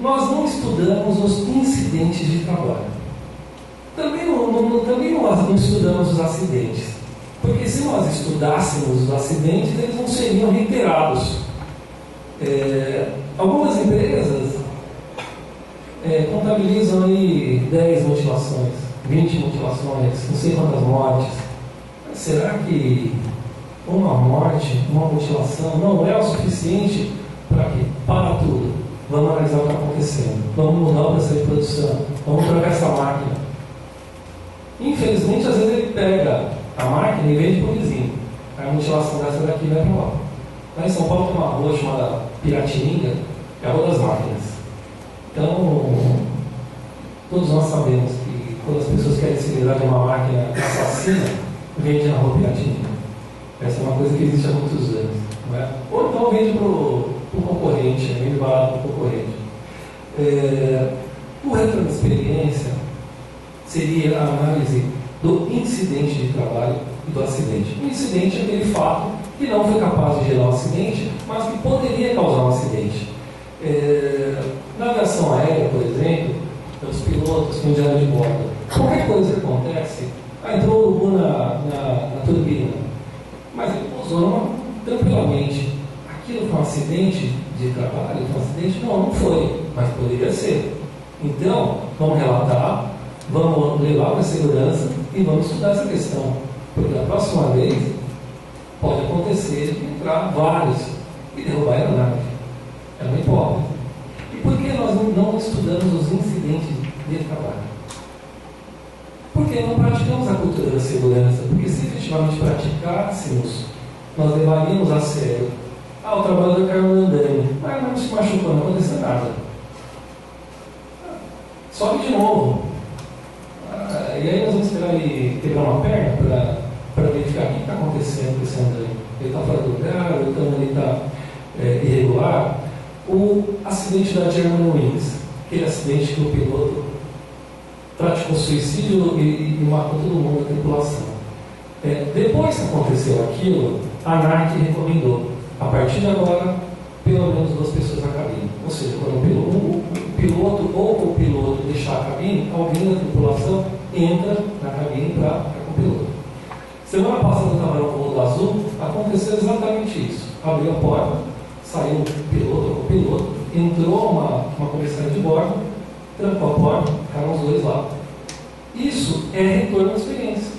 nós não estudamos os incidentes de trabalho. Também não, também não estudamos os acidentes. Porque se nós estudássemos os acidentes, eles não seriam reiterados. É, algumas empresas é, contabilizam aí 10 mutilações, 20 mutilações, não sei quantas mortes. Será que uma morte, uma mutilação não é o suficiente para que para tudo? Vamos analisar o que está acontecendo. Vamos mudar o processo de produção. Vamos trocar essa máquina. Infelizmente, às vezes ele pega a máquina e vende para o vizinho. A mutilação dessa daqui vai para lá. Lá em São Paulo tem uma rua chamada Piratininga, é a Rua das Máquinas. Então, todos nós sabemos que quando as pessoas querem se livrar de uma máquina assassina, vende na Rua Piratininga. Essa é uma coisa que existe há muitos anos. Não é? Ou então vende para o concorrente, né? vende barato para o concorrente. É, o retorno de experiência seria a análise do incidente de trabalho e do acidente. O incidente é aquele fato que não foi capaz de gerar um acidente, mas que poderia causar um acidente. É, na aviação aérea, por exemplo, os pilotos com diário de bordo, qualquer coisa que acontece, ah, entrou o na, na, na turbina, mas ele pousou tranquilamente. Aquilo foi um acidente de trabalho, foi um acidente? Não, não foi, mas poderia ser. Então, vamos relatar, vamos levar para a segurança e vamos estudar essa questão. Porque a próxima vez pode acontecer de entrar vários e derrubar a aeronave. É uma hipótese. E por que nós não estudamos os incidentes de trabalho? Porque não praticamos a cultura da segurança. Porque se efetivamente praticássemos, nós levaríamos a sério. Ah, o trabalhador caiu no andame, mas não se machucou, não aconteceu nada. Sobe de novo. Ah, e aí nós vamos esperar quebrar uma perna para verificar o que está acontecendo com esse andame. Ele está fora do lugar, ou então ele está é, irregular. O acidente da Germanwings, aquele acidente que o piloto praticou suicídio e, e matou todo mundo da tripulação. É, depois que aconteceu aquilo, a ANAC recomendou, a partir de agora, pelo menos duas pessoas na cabine. Ou seja, quando o piloto, o piloto ou o piloto deixar a cabine, alguém da tripulação entra na cabine para ficar o piloto. Semana passada eu estava no voo do Azul, aconteceu exatamente isso. Abriu a porta, saiu o piloto o piloto, entrou uma, uma comissária de bordo, trancou a porta, ficaram os dois lá. Isso é retorno à experiência.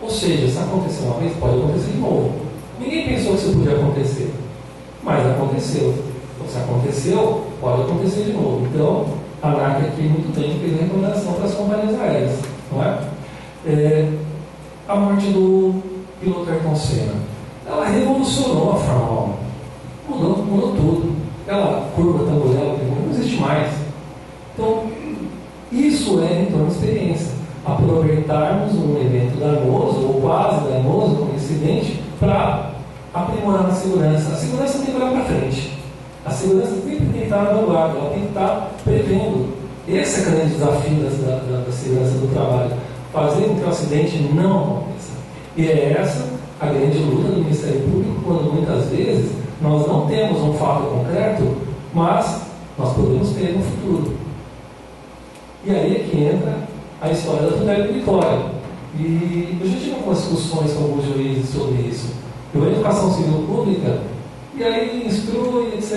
Ou seja, se acontecer uma vez, pode acontecer de novo. Ninguém pensou que isso podia acontecer, mas aconteceu. Então, se aconteceu, pode acontecer de novo. Então, a ANAC aqui muito bem fez recomendação para as companhias aéreas. Não é? é a morte do piloto Ayrton Senna. Ela revolucionou a Fórmula 1. Mudou, mudou tudo. Aquela curva tamborela não existe mais. Então, isso é retorno de experiência. Aproveitarmos um evento danoso, ou quase danoso, como incidente, para aprimorar a segurança. A segurança tem que olhar para frente. A segurança tem que estar na vanguarda, ela tem que estar prevendo. Esse é o grande desafio da, da, da segurança do trabalho. Fazer com que o acidente não aconteça. E é essa a grande luta do Ministério Público, quando muitas vezes nós não temos um fato concreto, mas nós podemos ter no futuro. E aí é que entra a história da tutela Vitória. E eu já tive algumas discussões com alguns juízes sobre isso. Eu em educação civil pública, e aí instrui, etc.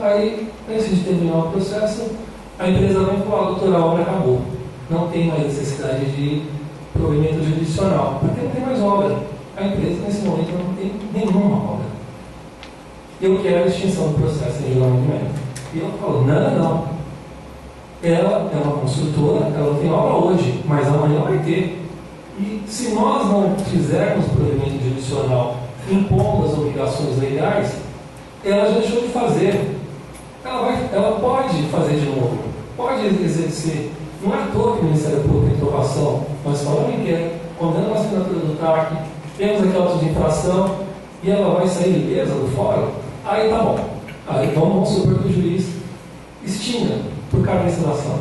Aí, antes de terminar o processo, a empresa vem falar, ah, doutora, a obra acabou. Não tem mais necessidade de provimento jurisdicional, porque não tem mais obra. A empresa, nesse momento, não tem nenhuma obra. Eu quero a extinção do processo em julgamento de mérito. E eu falo, não, não, ela é uma construtora, ela tem obra hoje, mas amanhã vai ter. E se nós não fizermos provimento judicial impondo as obrigações legais, ela já deixou de fazer. Ela, vai, ela pode fazer de novo, pode exercer. Não é à toa que o Ministério Público tem aprovação, nós falamos em que condena a assinatura do TAC, temos aqui autos de infração, e ela vai sair beleza do fórum, aí tá bom. Aí vamos, supor que o juiz extinga por carência da ação.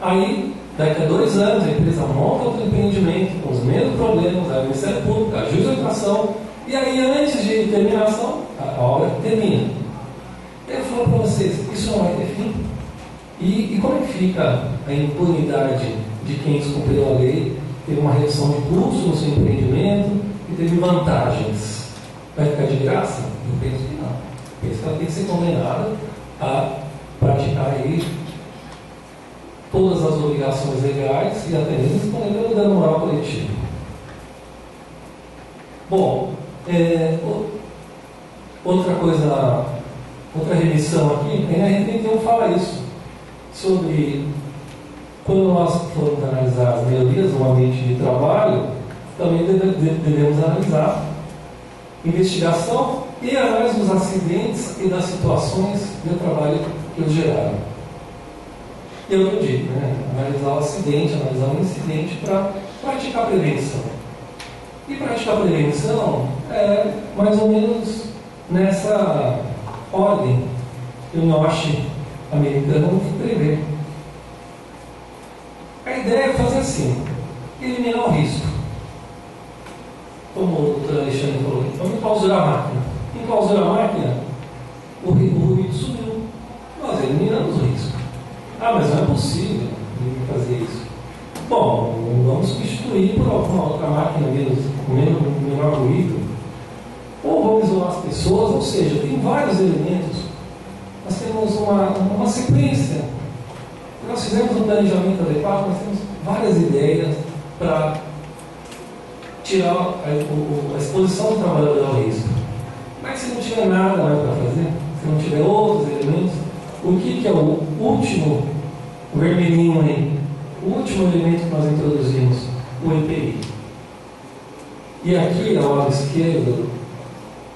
Aí, daqui a dois anos, a empresa monta outro empreendimento com os mesmos problemas, a Ministério Público, a justiça e aí, antes de terminação, a obra termina. Eu falo para vocês, isso não vai ter fim. E, e como é que fica a impunidade de quem descumpriu a lei teve uma redução de custo no seu empreendimento e teve vantagens. Vai ficar de graça? Eu penso que não. Penso que ela tem que ser condenada a praticar aí todas as obrigações legais e até mesmo responder pelo dano moral coletivo. Bom, é, outra coisa, outra remissão aqui, a NR31 fala isso, sobre quando nós formos analisar as melhorias do ambiente de trabalho, também devemos analisar investigação e análise dos acidentes e das situações de trabalho que os geraram. E eu não digo, né? Analisar o acidente, analisar o incidente para praticar prevenção. E praticar prevenção é mais ou menos nessa ordem que o NOSH americano prevê. A ideia é fazer assim, eliminar o risco. Como o doutor Alexandre falou, vamos clausurar a máquina. Em clausurar a máquina, o ruído subiu. Nós eliminamos o risco. Ah, mas não é possível fazer isso. Bom, vamos substituir por alguma outra máquina menos, menos, menor ruído. Ou vamos isolar as pessoas, ou seja, tem vários elementos. Nós temos uma, uma sequência. Nós fizemos um planejamento adequado, nós temos várias ideias para tirar a, a, exposição do trabalhador ao risco. Mas se não tiver nada mais para fazer, se não tiver outros elementos, o que, que é o último vermelhinho aí? O último elemento que nós introduzimos, o EPI. E aqui, ao lado esquerdo,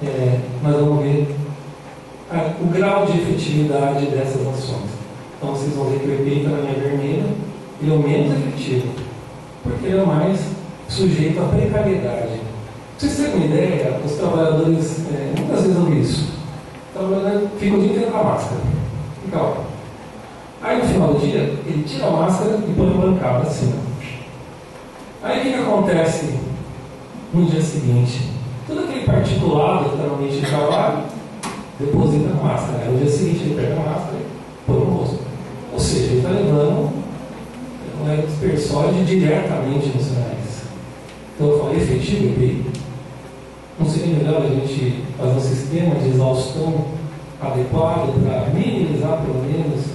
é, nós vamos ver a, o grau de efetividade dessas ações. Então vocês vão ver que o EPI na linha vermelha, é o menos efetivo, porque ele é mais sujeito à precariedade. Para vocês terem uma ideia, os trabalhadores, é, muitas vezes eu isso, o trabalhador fica o dia inteiro com a máscara. Fica Aí no final do dia, ele tira a máscara e põe a bancada assim. Aí o que, que acontece no dia seguinte? Todo aquele particulado que está no ambiente de trabalho deposita a máscara. No dia seguinte ele pega a máscara e põe no rosto. Ou seja, ele está levando um dispersóide diretamente nos sinais. Então eu falei efetivo EPI. Não seria melhor a gente fazer um sistema de exaustão adequado para minimizar pelo menos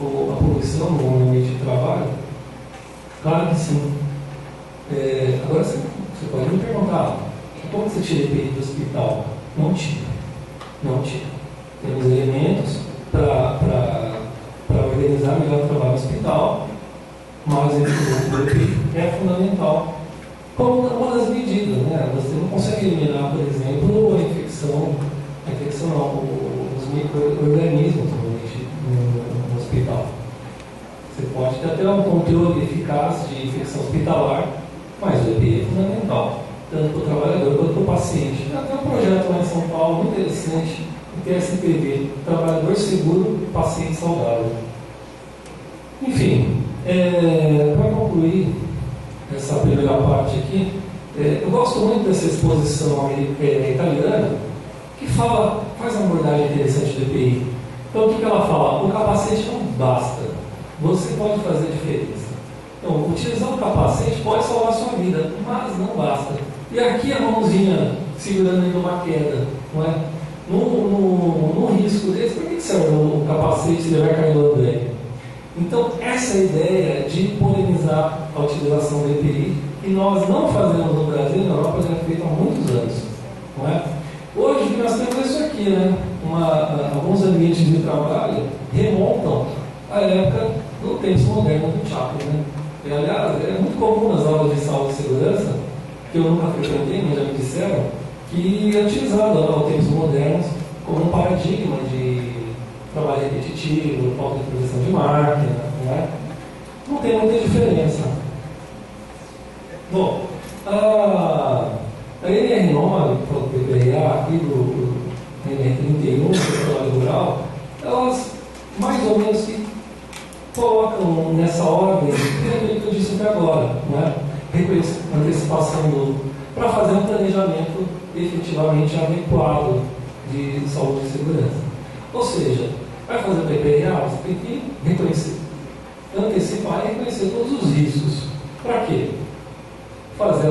a poluição no ambiente de trabalho? Claro que sim. É, agora você, você, pode me perguntar, como você tira EPI do hospital? Não tira. Não. Temos elementos para organizar melhor o trabalho no hospital, mas é fundamental como uma das medidas. Né? Você não consegue eliminar, por exemplo, a infecção, a infecção não, os micro-organismos no hospital. Você pode ter até um controle eficaz de infecção hospitalar, mas o EPI é fundamental, tanto para o trabalhador quanto para o paciente. Tem um projeto lá em São Paulo muito interessante, o TSPV, Trabalhador Seguro, Paciente Saudável. Enfim, é, para concluir essa primeira parte aqui, é, eu gosto muito dessa exposição é, italiana, que fala, faz uma abordagem interessante do EPI. Então, o que, ela fala? O capacete não basta, você pode fazer diferença. Então, utilizar o capacete pode salvar a sua vida, mas não basta. E aqui a mãozinha segurando uma queda, não é? No, no, no risco desse, por que, que serve o capacete ele vai cair no andré? Então, essa ideia de polemizar a utilização do EPI, que nós não fazemos no Brasil e na Europa já é feito há muitos anos. Não é? Hoje nós temos isso aqui, né? Uma, alguns ambientes de trabalho remontam à época do tempo moderno do Chaplin. Né? E, aliás, é muito comum nas aulas de saúde e segurança, que eu nunca frequentei, mas já me disseram, que é utilizado aos tempos modernos como um paradigma de trabalho repetitivo, falta de proteção de máquina, não é? Não tem muita diferença. Bom, a, a NR9, o PPRA aqui do, NR31, do trabalho rural, elas mais ou menos que colocam nessa ordem aquilo que eu disse até agora, não é? antecipação do. para fazer um planejamento efetivamente adequado de saúde e segurança. Ou seja, Vai fazer o PPRA, você tem que reconhecer antecipar e reconhecer todos os riscos. Para quê? Fazer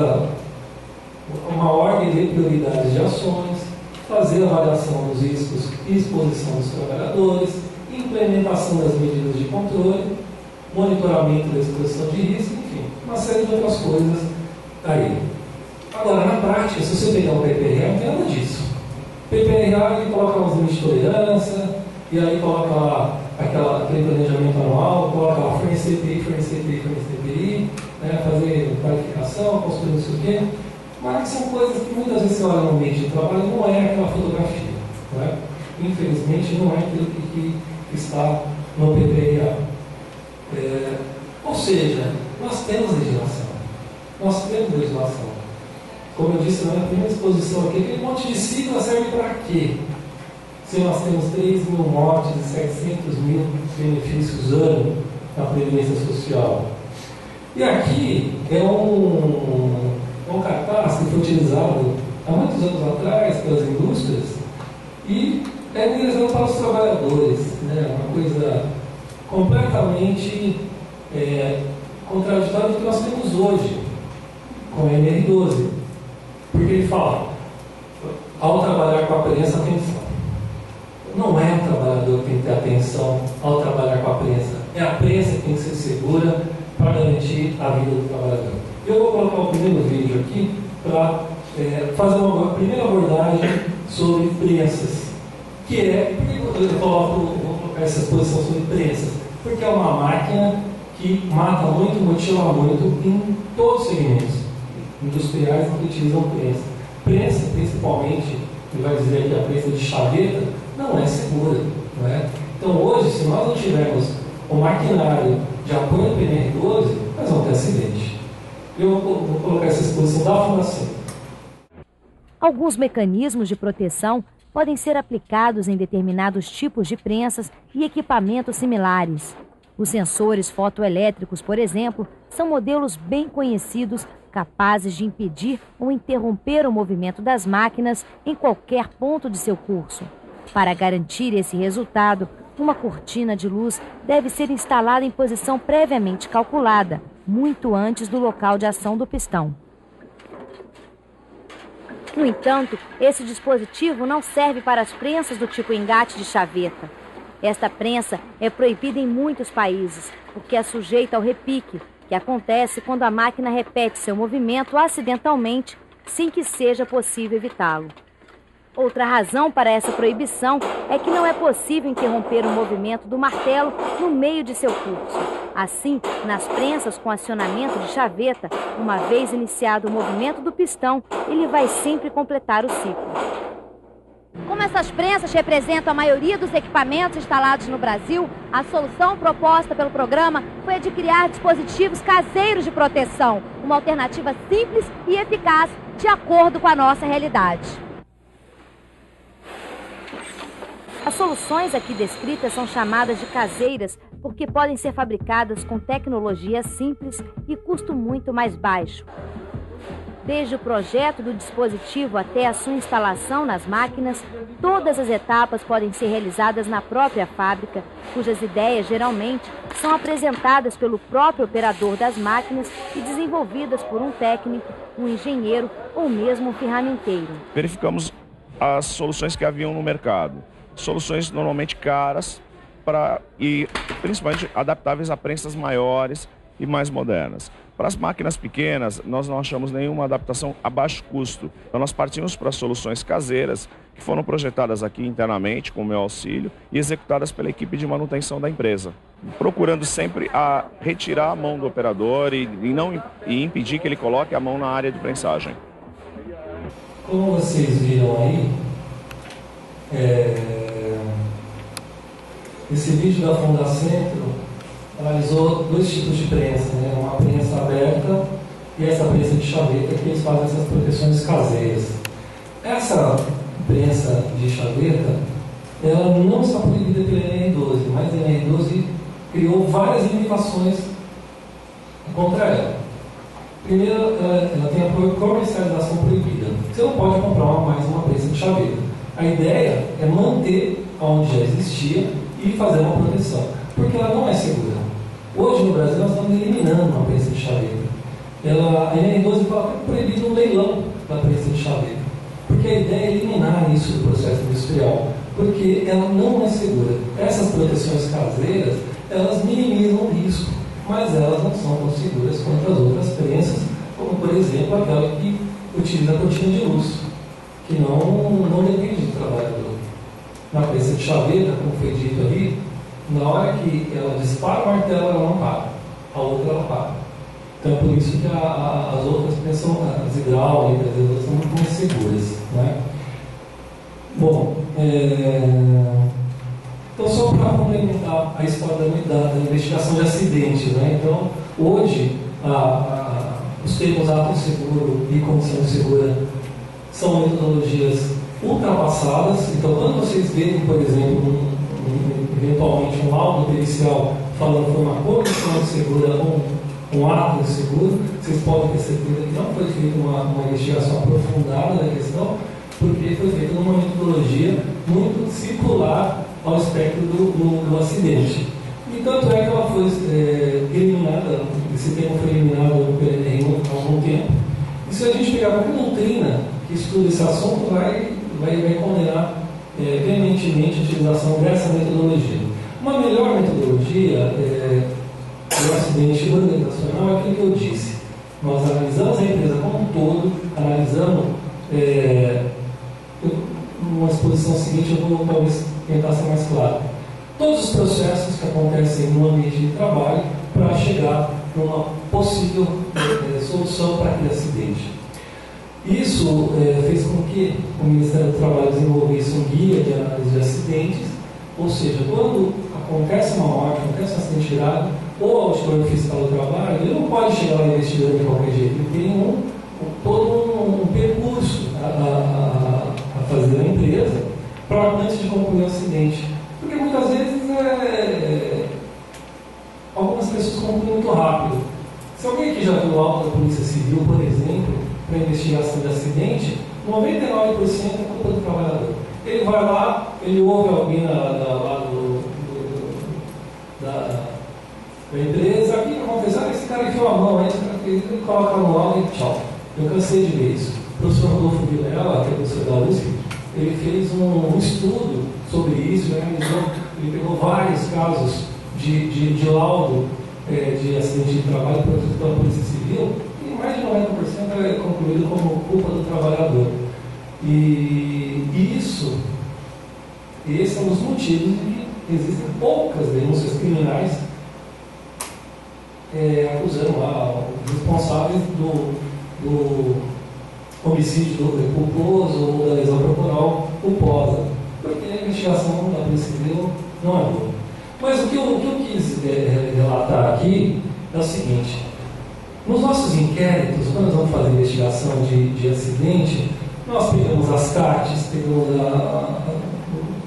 uma ordem de prioridades de ações, fazer a avaliação dos riscos e exposição dos trabalhadores, implementação das medidas de controle, monitoramento da exposição de risco, enfim, outras coisas aí. Agora, na prática, se você pegar o PPRA, não tem nada disso. PPRA ele coloca os limites de tolerância, e aí coloca lá aquela, aquele planejamento anual, coloca lá fornecer EPI, fornecer EPI, fornecer EPI, né, fazer qualificação, construir não sei o quê. Mas são coisas que muitas vezes você olha no meio de trabalho não é aquela fotografia. Não é? Infelizmente não é aquilo que, que está no PPRA. É, ou seja, nós temos legislação. Nós temos legislação. Como eu exposição aqui, aquele monte de sigla serve para quê? Se nós temos 3 mil mortes e 700 mil benefícios ano na Previdência Social. E aqui é um, é um cartaz que foi utilizado há muitos anos atrás pelas indústrias e é utilizado para os trabalhadores. Né? Uma coisa completamente é, contraditória do que nós temos hoje com a MR12. Porque ele fala, ao trabalhar com a prensa, atenção. Não é o trabalhador que tem que ter atenção ao trabalhar com a prensa. É a prensa que tem que ser segura para garantir a vida do trabalhador. Eu vou colocar o primeiro vídeo aqui para é, fazer uma primeira abordagem sobre prensas. Que é, por que eu coloco essa exposição sobre prensas? Porque é uma máquina que mata muito, mutila muito em todos os segmentos industriais que utilizam prensa. Prensa, principalmente, que vai dizer que a prensa de chaveta, não é segura. Não é? Então, hoje, se nós não tivermos o maquinário de apoio ao PNR12, nós vamos ter acidente. Eu vou colocar essa exposição da fundação. Alguns mecanismos de proteção podem ser aplicados em determinados tipos de prensas e equipamentos similares. Os sensores fotoelétricos, por exemplo, são modelos bem conhecidos capazes de impedir ou interromper o movimento das máquinas em qualquer ponto de seu curso. Para garantir esse resultado, uma cortina de luz deve ser instalada em posição previamente calculada, muito antes do local de ação do pistão. No entanto, esse dispositivo não serve para as prensas do tipo engate de chaveta. Esta prensa é proibida em muitos países, porque é sujeita ao repique, que acontece quando a máquina repete seu movimento acidentalmente, sem que seja possível evitá-lo. Outra razão para essa proibição é que não é possível interromper o movimento do martelo no meio de seu curso. Assim, nas prensas com acionamento de chaveta, uma vez iniciado o movimento do pistão, ele vai sempre completar o ciclo. Como essas prensas representam a maioria dos equipamentos instalados no Brasil, a solução proposta pelo programa foi a de criar dispositivos caseiros de proteção, uma alternativa simples e eficaz de acordo com a nossa realidade. As soluções aqui descritas são chamadas de caseiras porque podem ser fabricadas com tecnologia simples e custo muito mais baixo. Desde o projeto do dispositivo até a sua instalação nas máquinas, todas as etapas podem ser realizadas na própria fábrica, cujas ideias geralmente são apresentadas pelo próprio operador das máquinas e desenvolvidas por um técnico, um engenheiro ou mesmo um ferramenteiro. Verificamos as soluções que haviam no mercado. Soluções normalmente caras para, e principalmente adaptáveis a prensas maiores e mais modernas. Para as máquinas pequenas, nós não achamos nenhuma adaptação a baixo custo. Então, nós partimos para soluções caseiras que foram projetadas aqui internamente, com o meu auxílio, e executadas pela equipe de manutenção da empresa, procurando sempre a retirar a mão do operador e, e não, e impedir que ele coloque a mão na área de prensagem. Como vocês viram aí, é... esse vídeo da Fundacentro analisou dois tipos de prensa, né? uma prensa aberta e essa prensa de chaveta que eles fazem essas proteções caseiras. Essa prensa de chaveta, ela não está proibida pela NR12, mas a NR12 criou várias limitações contra ela. Primeiro, ela, tem a comercialização proibida. Você não pode comprar mais uma prensa de chaveta. A ideia é manter onde já existia e fazer uma proteção, porque ela não é segura. Hoje no Brasil nós estamos eliminando a prensa de chaveiro. Ela, a NR12 fala que é proibido um leilão da prensa de chaveiro. Porque a ideia é eliminar isso do processo industrial. Porque ela não é segura. Essas proteções caseiras, elas minimizam o risco, mas elas não são tão seguras quanto as outras prensas, como por exemplo aquela que utiliza a cortina de luz, que não, não depende do trabalhador. Na prensa de chaveira, como foi dito ali, na hora que ela dispara o martelo, ela não para. A outra ela para. Então por isso que a, a, as outras pensam, as hidráulicas, as outras são muito mais seguras. Né? Bom, é... então só para complementar a história da, da, investigação de acidente. Né? Então, hoje, a, os termos ato seguro e condição segura são metodologias ultrapassadas. Então, quando vocês verem, por exemplo, um, eventualmente um laudo pericial falando que foi uma condição segura ou um, ato seguro, vocês podem ter certeza que não foi feita uma, uma investigação aprofundada da questão, porque foi feita numa metodologia muito circular ao espectro do, do, do acidente. E tanto é que ela foi é, eliminada, esse tema foi eliminado há algum tempo. E se a gente pegar qualquer doutrina que estuda esse assunto, vai, vai, vai condenar é, veementemente a utilização dessa metodologia. Uma melhor metodologia é, do acidente organizacional é aquilo que eu disse. Nós analisamos a empresa como um todo, analisamos é, numa exposição seguinte, eu vou talvez tentar ser mais claro. Todos os processos que acontecem no ambiente de trabalho para chegar numa possível é, solução para aquele acidente. Isso é, fez com que o Ministério do Trabalho desenvolvesse um guia de análise de acidentes, ou seja, quando acontece uma morte, acontece um acidente grave, o auditor fiscal do trabalho, ele não pode chegar lá investigando de qualquer jeito, ele tem um, um todo um, um percurso a, a, a, fazer na empresa para antes de concluir o acidente. Porque muitas vezes é, algumas pessoas concluem muito rápido. Se alguém aqui já viu auto da Polícia Civil, por exemplo, para investigação de acidente, 99% é culpa do trabalhador. Ele vai lá, ele ouve alguém na, na, lá do, do, da, da, empresa, o que aconteceu? Esse cara enfiou a mão, ele coloca no laudo e tchau. Eu cansei de ver isso. O professor Rodolfo Vilela, que é professor da USP, ele fez um, um estudo sobre isso, ele, ele pegou vários casos de, de, de laudo é, de acidente de trabalho produzido pela Polícia Civil, mais de 90% é concluído como culpa do trabalhador. E, isso, esse é um dos motivos de que existem poucas denúncias criminais é, acusando lá os responsáveis do, do homicídio do culposo ou da lesão corporal culposa, porque a investigação da Polícia Civil não é boa. Mas o que eu, o que eu quis é, relatar aqui é o seguinte: nos nossos inquéritos, quando nós vamos fazer investigação de, de acidente, nós pegamos as cartas, pegamos a, a,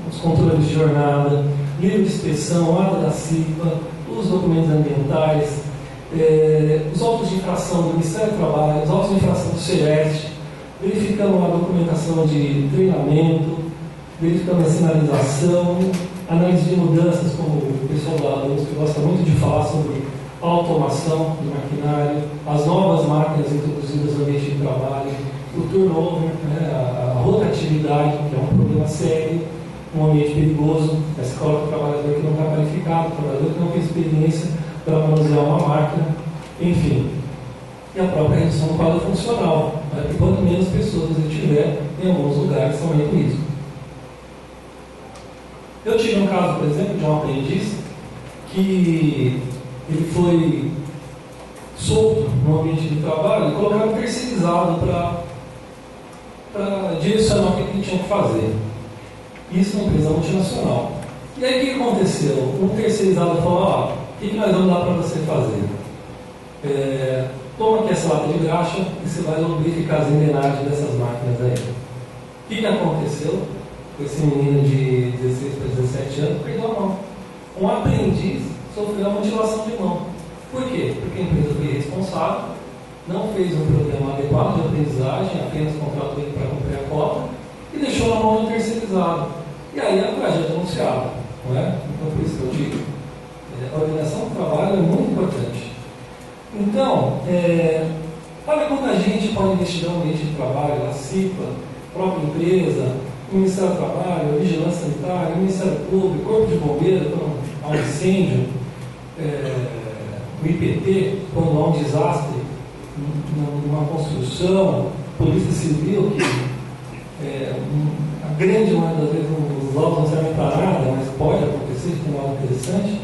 os controles de jornada, livro de inspeção, ata da CIPA, os documentos ambientais, é, os autos de infração do Ministério do Trabalho, os autos de infração do CEREST, verificamos a documentação de treinamento, verificamos a sinalização, análise de mudanças, como o pessoal da USP gosta muito de falar sobre automação do maquinário, as novas máquinas introduzidas no ambiente de trabalho, o turnover, né, a, rotatividade, que é um problema sério, um ambiente perigoso, a escola do trabalhador que não está qualificado, o trabalhador que não tem experiência para manusear uma máquina, enfim. E a própria redução do quadro funcional, né, que quanto menos pessoas você tiver, em alguns lugares aumenta o risco. Eu tive um caso, por exemplo, de um aprendiz que ele foi solto no ambiente de trabalho e colocado terceirizado para direcionar o que ele tinha que fazer. Isso na empresa multinacional. E aí o que aconteceu? Um terceirizado falou, ó, o que, que nós vamos dar para você fazer? É, toma aqui essa lata de graxa e você vai lubrificar as engrenagens dessas máquinas aí. O que, que aconteceu? esse menino de 16 para 17 anos perdeu a mão. Um aprendiz sofreu a mutilação de mão. Por quê? Porque a empresa foi responsável, não fez um programa adequado de aprendizagem, apenas contratou ele para cumprir a cota e deixou na mão do terceirizado. E aí a tragédia anunciada. Não é? Então por isso que eu digo. É, a organização do trabalho é muito importante. Então, é, olha quanta gente pode investigar no ambiente de trabalho, a CIPA, a própria empresa, o Ministério do Trabalho, a Vigilância Sanitária, o Ministério Público, o Corpo de Bombeiros, há um incêndio, é, o IPT, quando há um desastre numa construção, Polícia Civil, que é, a grande maioria das vezes os autos não servem para nada, mas pode acontecer, de algo interessante,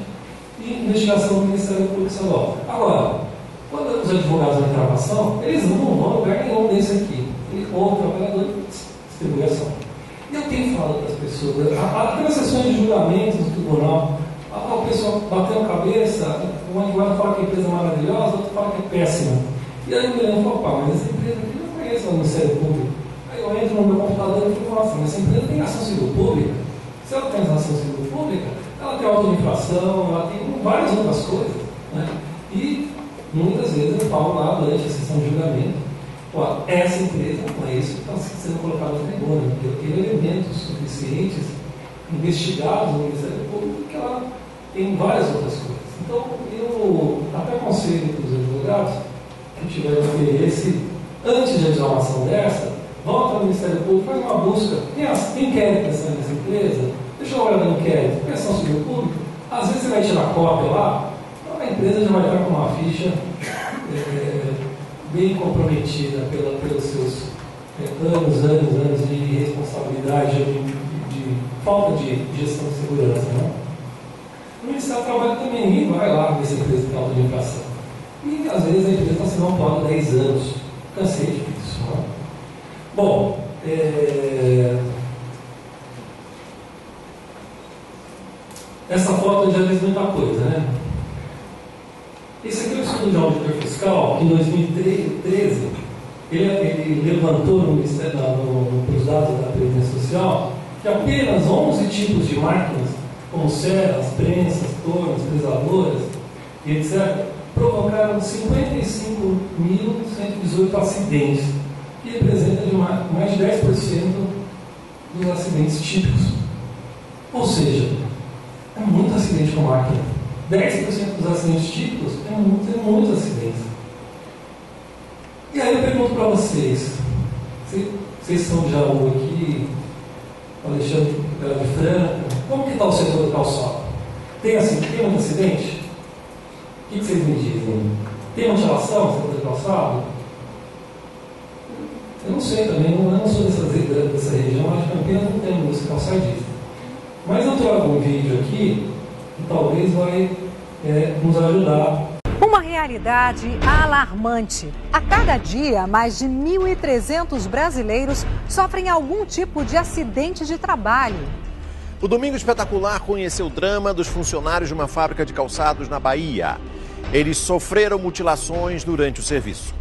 e investigação do Ministério Público Estadual. Agora, quando os advogados vão entrar ação, eles não vão a lugar nenhum desse aqui, ou trabalhador de distribuição. E eu tenho falado para as pessoas, aquelas sessões de julgamento no tribunal, o pessoal batendo a cabeça, um advogado fala que a empresa é maravilhosa, outro fala que é péssima. E aí eu me lembro, opa, mas essa empresa aqui eu conheço no Ministério Público. Aí eu entro no meu computador e falo assim, mas essa empresa tem ação civil pública. Se ela tem ação civil pública, ela tem auto inflação, ela tem várias outras coisas. Né? E muitas vezes eu falo lá durante a sessão de julgamento, ó, essa empresa não é isso que está sendo colocado no tribunal, porque eu tenho elementos suficientes investigados no Ministério Público que ela tem várias outras coisas. Então, eu até aconselho os advogados que tiverem interesse, antes de avisar uma ação dessa, volta ao Ministério Público, faz uma busca. Tem, tem inquérito nessa empresa? Deixa eu olhar no inquérito. Pensão civil público? Às vezes você vai tirar cópia lá, então a empresa já vai estar com uma ficha é, bem comprometida pela, pelos seus é, anos, anos, anos de responsabilidade, de, de, de, falta de gestão de segurança. Né? O Ministério do Trabalho também vai lá nessa empresa de alta de inflação. E às vezes a empresa está sendo autuada há 10 anos. Cansei disso. Né? Bom, é... essa foto já diz muita coisa, né? Esse aqui é o estudo de auditor fiscal, que em 2013 ele, ele levantou no Ministério, no, no, nos dados da Previdência Social que apenas 11 tipos de máquinas, como serras, prensas, tornos, pesadoras e etc., provocaram 55.118 acidentes, que representa de mais, de 10% dos acidentes típicos. Ou seja, é muito acidente com máquina. 10% dos acidentes típicos é muito, é muitos acidentes. E aí eu pergunto para vocês, vocês são de Jaú aqui, Alexandre de Franca, como que está o setor do calçado? Tem, assim, tem muito acidente? O que vocês me dizem? Tem motivação você ter calçado? Eu não sei também, eu não sou dessa, dessa região, acho que Campinas não tem música calçadista. Mas eu trago um vídeo aqui que talvez vai é, nos ajudar. Uma realidade alarmante. A cada dia, mais de 1.300 brasileiros sofrem algum tipo de acidente de trabalho. O Domingo Espetacular conheceu o drama dos funcionários de uma fábrica de calçados na Bahia. Eles sofreram mutilações durante o serviço.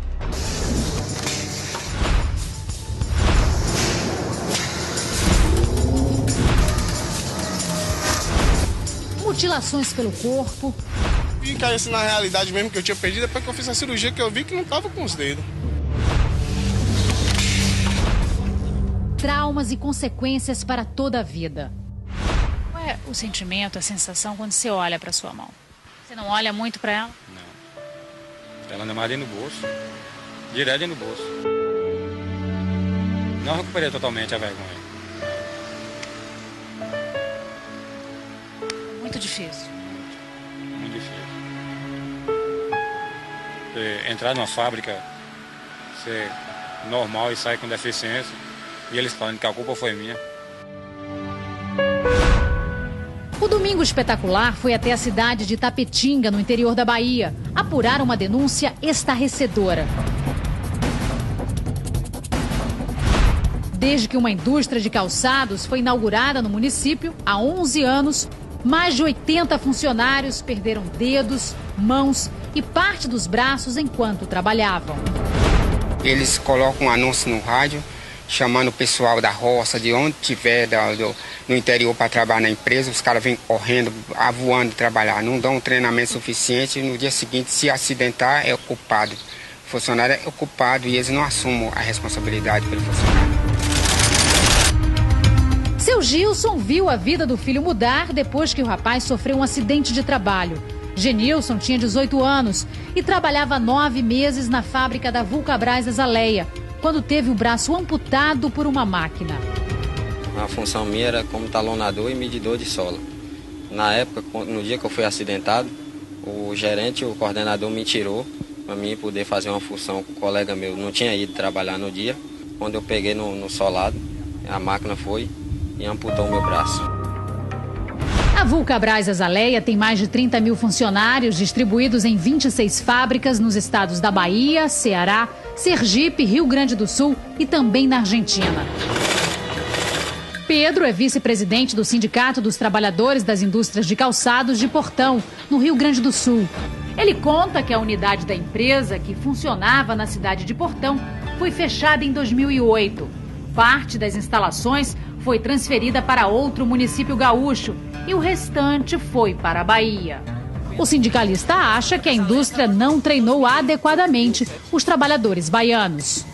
Mutilações pelo corpo. E caiu assim na realidade mesmo que eu tinha perdido depois que eu fiz a cirurgia que eu vi que não estava com os dedos. Traumas e consequências para toda a vida. É o sentimento, a sensação quando você olha para sua mão? Você não olha muito para ela? Não. Ela anda mais dentro do bolso. Direto do bolso. Não recuperei totalmente a vergonha. Muito difícil. Muito, muito difícil. Entrar numa fábrica, ser normal e sair com deficiência, e eles falando que a culpa foi minha. O Domingo Espetacular foi até a cidade de Tapetinga, no interior da Bahia, apurar uma denúncia estarrecedora. Desde que uma indústria de calçados foi inaugurada no município, há 11 anos, mais de 80 funcionários perderam dedos, mãos e parte dos braços enquanto trabalhavam. Eles colocam um anúncio no rádio chamando o pessoal da roça, de onde tiver, do, no interior para trabalhar na empresa, os caras vêm correndo, voando trabalhar, não dão um treinamento suficiente, no dia seguinte, se acidentar, é culpado. O funcionário é culpado e eles não assumem a responsabilidade pelo funcionário. Gilson viu a vida do filho mudar depois que o rapaz sofreu um acidente de trabalho. Genilson tinha 18 anos e trabalhava nove meses na fábrica da Vulcabras Azaleia, quando teve o braço amputado por uma máquina. A função minha era como talonador e medidor de sola. Na época, no dia que eu fui acidentado, o gerente, o coordenador me tirou para mim poder fazer uma função com o colega meu. Não tinha ido trabalhar no dia. Quando eu peguei no, no solado, a máquina foi e amputou o meu braço. A Vulcabras Azaleia tem mais de 30 mil funcionários distribuídos em 26 fábricas nos estados da Bahia, Ceará, Sergipe, Rio Grande do Sul e também na Argentina. Pedro é vice-presidente do Sindicato dos Trabalhadores das Indústrias de Calçados de Portão, no Rio Grande do Sul. Ele conta que a unidade da empresa, que funcionava na cidade de Portão, foi fechada em 2008. Parte das instalações foi transferida para outro município gaúcho e o restante foi para a Bahia. O sindicalista acha que a indústria não treinou adequadamente os trabalhadores baianos.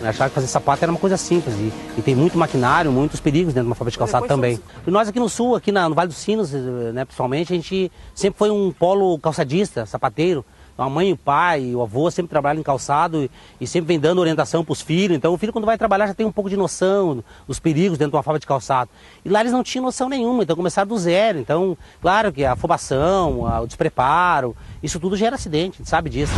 Eu achava que fazer sapato era uma coisa simples e, e, tem muito maquinário, muitos perigos dentro de uma fábrica de calçado também. E nós aqui no sul, aqui na, no Vale dos Sinos, eh, né, principalmente, a gente sempre foi um polo calçadista, sapateiro. A mãe, o pai, o avô sempre trabalham em calçado e, sempre vem dando orientação para os filhos. Então o filho quando vai trabalhar já tem um pouco de noção dos perigos dentro de uma fábrica de calçado. E lá eles não tinham noção nenhuma, então começaram do zero. Então, claro que a afobação, o despreparo, isso tudo gera acidente, a gente sabe disso.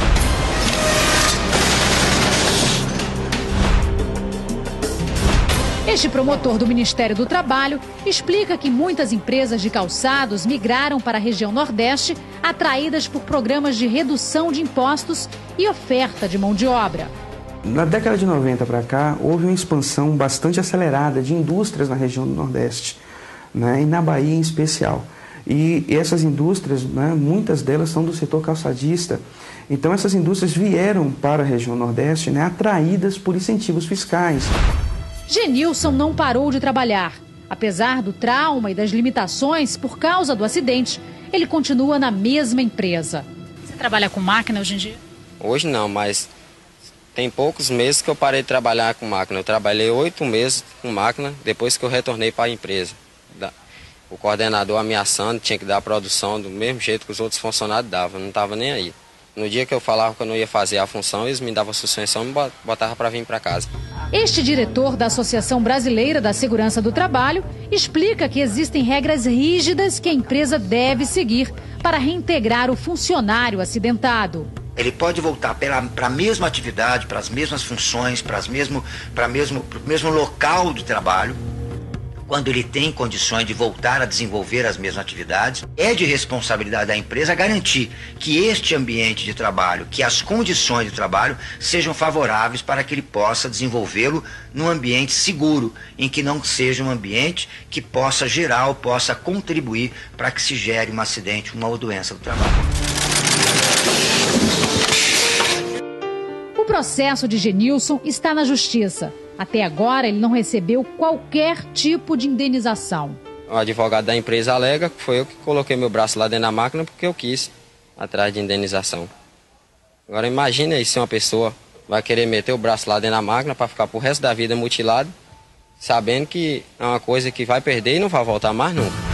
Este promotor do Ministério do Trabalho explica que muitas empresas de calçados migraram para a região Nordeste, atraídas por programas de redução de impostos e oferta de mão de obra. Na década de 90 para cá, houve uma expansão bastante acelerada de indústrias na região do Nordeste, né, e na Bahia em especial. E essas indústrias, né, muitas delas são do setor calçadista. Então, essas indústrias vieram para a região Nordeste né, atraídas por incentivos fiscais. Genilson não parou de trabalhar. Apesar do trauma e das limitações por causa do acidente, ele continua na mesma empresa. Você trabalha com máquina hoje em dia? Hoje não, mas tem poucos meses que eu parei de trabalhar com máquina. Eu trabalhei oito meses com máquina depois que eu retornei para a empresa. O coordenador ameaçando, tinha que dar a produção do mesmo jeito que os outros funcionários davam, não estava nem aí. No dia que eu falava que eu não ia fazer a função, eles me davam a suspensão e me botavam para vir para casa. Este diretor da Associação Brasileira da Segurança do Trabalho explica que existem regras rígidas que a empresa deve seguir para reintegrar o funcionário acidentado. Ele pode voltar para a mesma atividade, para as mesmas funções, para mesmo, mesmo, o mesmo local do trabalho, quando ele tem condições de voltar a desenvolver as mesmas atividades, é de responsabilidade da empresa garantir que este ambiente de trabalho, que as condições de trabalho sejam favoráveis para que ele possa desenvolvê-lo num ambiente seguro, em que não seja um ambiente que possa gerar ou possa contribuir para que se gere um acidente, uma doença do trabalho. O processo de Genilson está na justiça. Até agora, ele não recebeu qualquer tipo de indenização. O advogado da empresa alega que foi eu que coloquei meu braço lá dentro da máquina porque eu quis, atrás de indenização. Agora imagine aí se uma pessoa vai querer meter o braço lá dentro da máquina para ficar pro resto da vida mutilado, sabendo que é uma coisa que vai perder e não vai voltar mais nunca.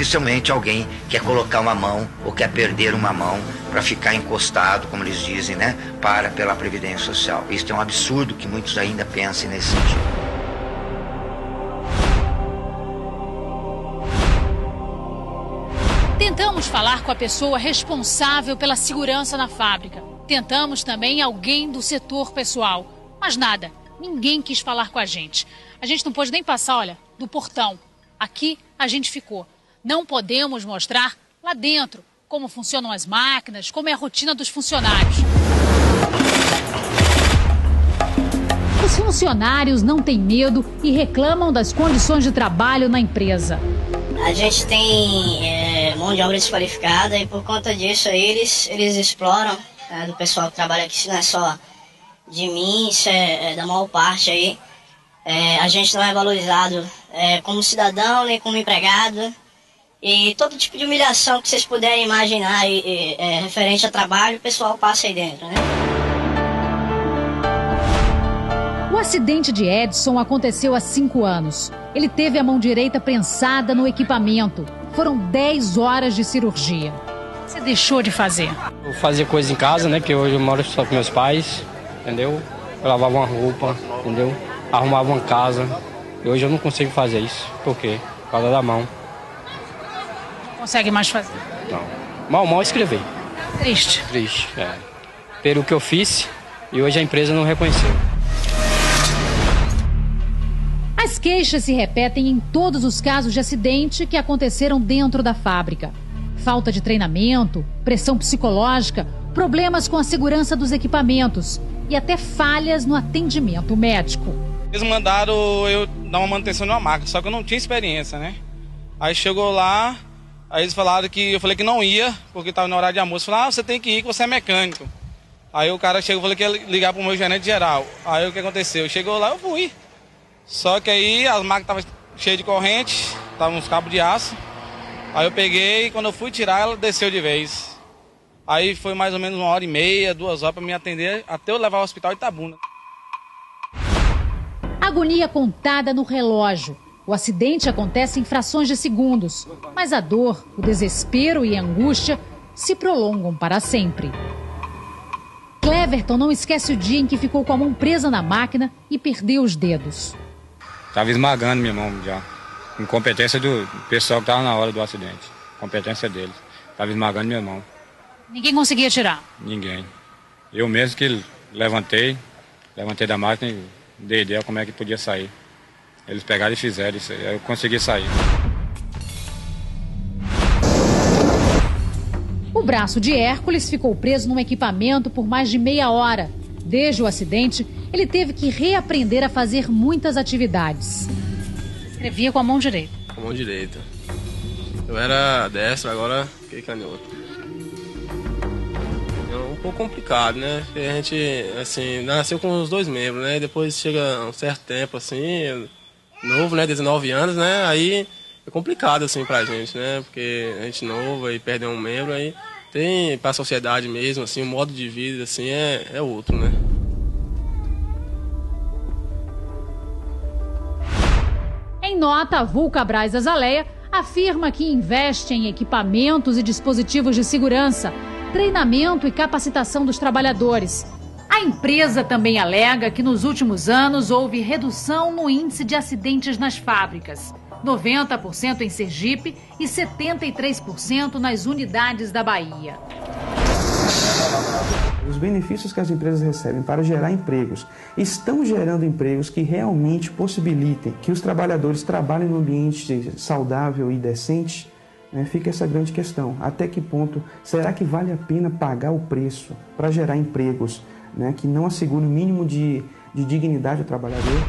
Dificilmente alguém quer colocar uma mão ou quer perder uma mão para ficar encostado, como eles dizem, né, para pela previdência social. Isso é um absurdo que muitos ainda pensem nesse sentido. Tentamos falar com a pessoa responsável pela segurança na fábrica. Tentamos também alguém do setor pessoal, mas nada. Ninguém quis falar com a gente. A gente não pôde nem passar, olha, do portão. Aqui a gente ficou. Não podemos mostrar lá dentro como funcionam as máquinas, como é a rotina dos funcionários. Os funcionários não têm medo e reclamam das condições de trabalho na empresa. A gente tem é, mão de obra desqualificada e por conta disso eles, eles exploram é, do pessoal que trabalha aqui, não é só de mim, isso é, é da maior parte aí. É, a gente não é valorizado é, como cidadão nem como empregado. E todo tipo de humilhação que vocês puderem imaginar e, e, é, referente a trabalho, o pessoal passa aí dentro, né? O acidente de Edson aconteceu há cinco anos. Ele teve a mão direita prensada no equipamento. Foram 10 horas de cirurgia. Você deixou de fazer? Eu fazia coisa em casa, né? Porque hoje eu moro só com meus pais, entendeu? Eu lavava uma roupa, entendeu? Arrumava uma casa. E hoje eu não consigo fazer isso. Por quê? Por causa da mão. Consegue mais fazer? Não. Mal, mal escrever. Triste. Triste, é. Pelo que eu fiz e hoje a empresa não reconheceu. As queixas se repetem em todos os casos de acidente que aconteceram dentro da fábrica. Falta de treinamento, pressão psicológica, problemas com a segurança dos equipamentos e até falhas no atendimento médico. Eles mandaram eu dar uma manutenção numa máquina, só que eu não tinha experiência, né? Aí chegou lá, aí eles falaram que eu falei que não ia, porque estava no horário de almoço. Falaram, ah, você tem que ir, que você é mecânico. Aí o cara chegou e falou que ia ligar para o meu gerente geral. Aí o que aconteceu? Chegou lá, eu fui. Só que aí as máquinas estavam cheias de corrente, estavam uns cabos de aço. Aí eu peguei e quando eu fui tirar, ela desceu de vez. Aí foi mais ou menos uma hora e meia, duas horas para me atender, até eu levar ao hospital Itabuna. Agonia contada no relógio. O acidente acontece em frações de segundos, mas a dor, o desespero e a angústia se prolongam para sempre. Cleverton não esquece o dia em que ficou com a mão presa na máquina e perdeu os dedos. Tava esmagando minha mão já. Incompetência do pessoal que estava na hora do acidente. Competência deles. Tava esmagando minha mão. Ninguém conseguia tirar? Ninguém. Eu mesmo que levantei, levantei da máquina e dei ideia como é que podia sair. Eles pegaram e fizeram isso aí. Eu consegui sair. O braço de Hércules ficou preso num equipamento por mais de meia hora. Desde o acidente, ele teve que reaprender a fazer muitas atividades. Escrevia com a mão direita. Com a mão direita. Eu era destro, agora fiquei canhoto. É um pouco complicado, né? Porque a gente, assim, nasceu com os dois membros, né? E depois chega um certo tempo, assim, novo, né? 19 anos, né? Aí é complicado, assim, pra gente, né? Porque a gente novo e perde um membro, aí tem pra sociedade mesmo, assim, o modo de vida, assim, é, é outro, né? Em nota, Vulca Braz Azaleia afirma que investe em equipamentos e dispositivos de segurança, treinamento e capacitação dos trabalhadores. A empresa também alega que nos últimos anos houve redução no índice de acidentes nas fábricas. 90% em Sergipe e 73% nas unidades da Bahia. Os benefícios que as empresas recebem para gerar empregos estão gerando empregos que realmente possibilitem que os trabalhadores trabalhem num ambiente saudável e decente? Né? Fica essa grande questão. Até que ponto será que vale a pena pagar o preço para gerar empregos né, que não assegurem o mínimo de, de dignidade ao trabalhador?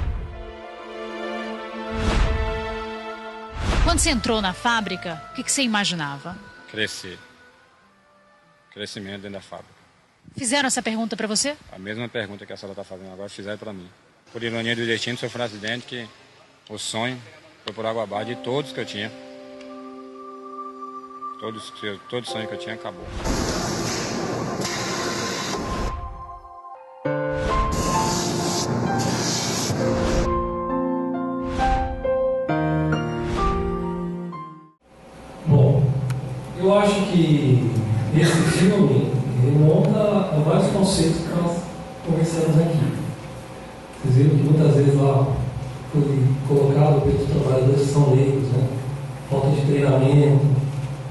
Quando você entrou na fábrica, o que, que você imaginava? Crescer. Crescimento dentro da fábrica. Fizeram essa pergunta para você? A mesma pergunta que a senhora está fazendo agora, fizeram para mim. Por ironia do destino, sofri um acidente que o sonho foi por água abaixo de todos que eu tinha. Todos, todo sonho que eu tinha acabou. Acho que esse filme ele monta vários conceitos que nós conversamos aqui. Vocês viram que muitas vezes lá foi colocado pelos trabalhadores que são leigos, né? falta de treinamento,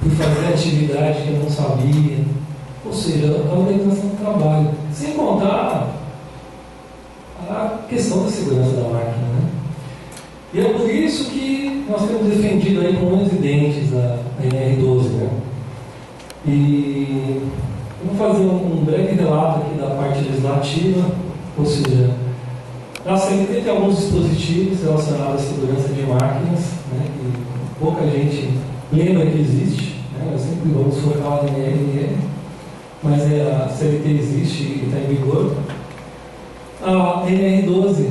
por fazer atividade que não sabia, ou seja, a organização do trabalho, sem contar a questão da segurança da máquina. Né? E é por isso que nós temos defendido aí com unhas e dentes a, a NR12. Né? E Vou fazer um, breve relato aqui da parte legislativa, ou seja, na CNT tem alguns dispositivos relacionados à segurança de máquinas, né, que pouca gente lembra que existe, né, eu sempre vamos focar na NRR, mas é, a CNT existe e está em vigor. A NR12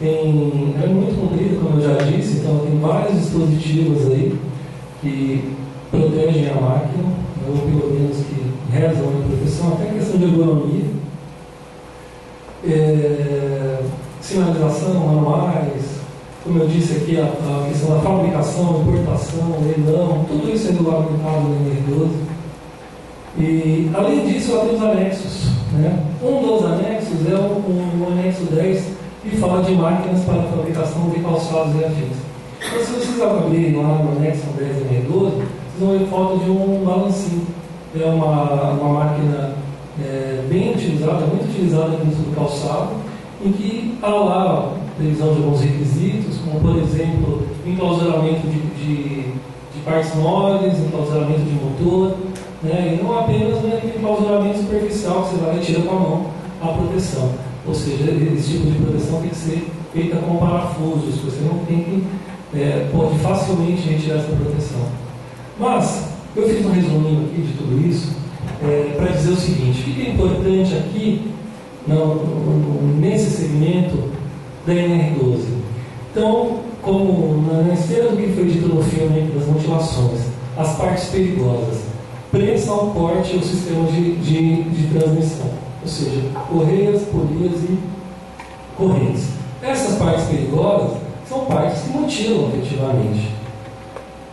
tem, é muito comprida, como eu já disse, então tem vários dispositivos aí que protegem a máquina, ou pelo menos que rezam né, na profissão, até a questão de ergonomia, é, sinalização, manuais, como eu disse aqui, a, a, questão da fabricação, importação, leilão, tudo isso é regulamentado no NR12. E, além disso, ela os anexos. Né? Um dos anexos é o, o anexo 10, que fala de máquinas para fabricação de calçados e afins. Então, se vocês abrirem lá no anexo 10 e 12, não falta de um balancinho. É uma, uma máquina é, bem utilizada, muito utilizada no do calçado, em que há lá previsão de alguns requisitos, como por exemplo, enclausuramento de, de, de partes móveis, enclausuramento de motor, né? e não apenas né, enclausuramento superficial que você vai tirar com a mão a proteção. Ou seja, esse tipo de proteção tem que ser feita com parafusos, você não tem que, é, pode facilmente retirar essa proteção. Mas, eu fiz um resuminho aqui de tudo isso é, para dizer o seguinte, o que é importante aqui, não, nesse segmento, da NR12. Então, como na esteira do que foi dito no filme das mutilações, as partes perigosas, prensa ao porte o sistema de, de, de transmissão, ou seja, correias, polias e correntes. Essas partes perigosas são partes que mutilam efetivamente.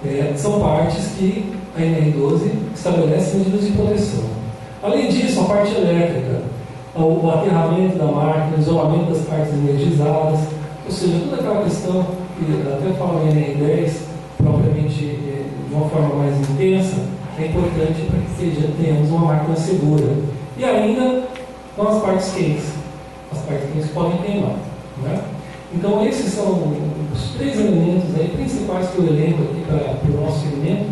É, são partes que a NR12 estabelece medidas de proteção. Além disso, a parte elétrica, o aterramento da máquina, o isolamento das partes energizadas, ou seja, toda aquela questão que até falo em NR10, propriamente eh, de uma forma mais intensa, é importante para que seja, tenhamos uma máquina segura. E ainda com as partes quentes. As partes quentes podem queimar. Né? Então, esses são os três elementos aí, principais que eu elenco aqui para, o nosso segmento,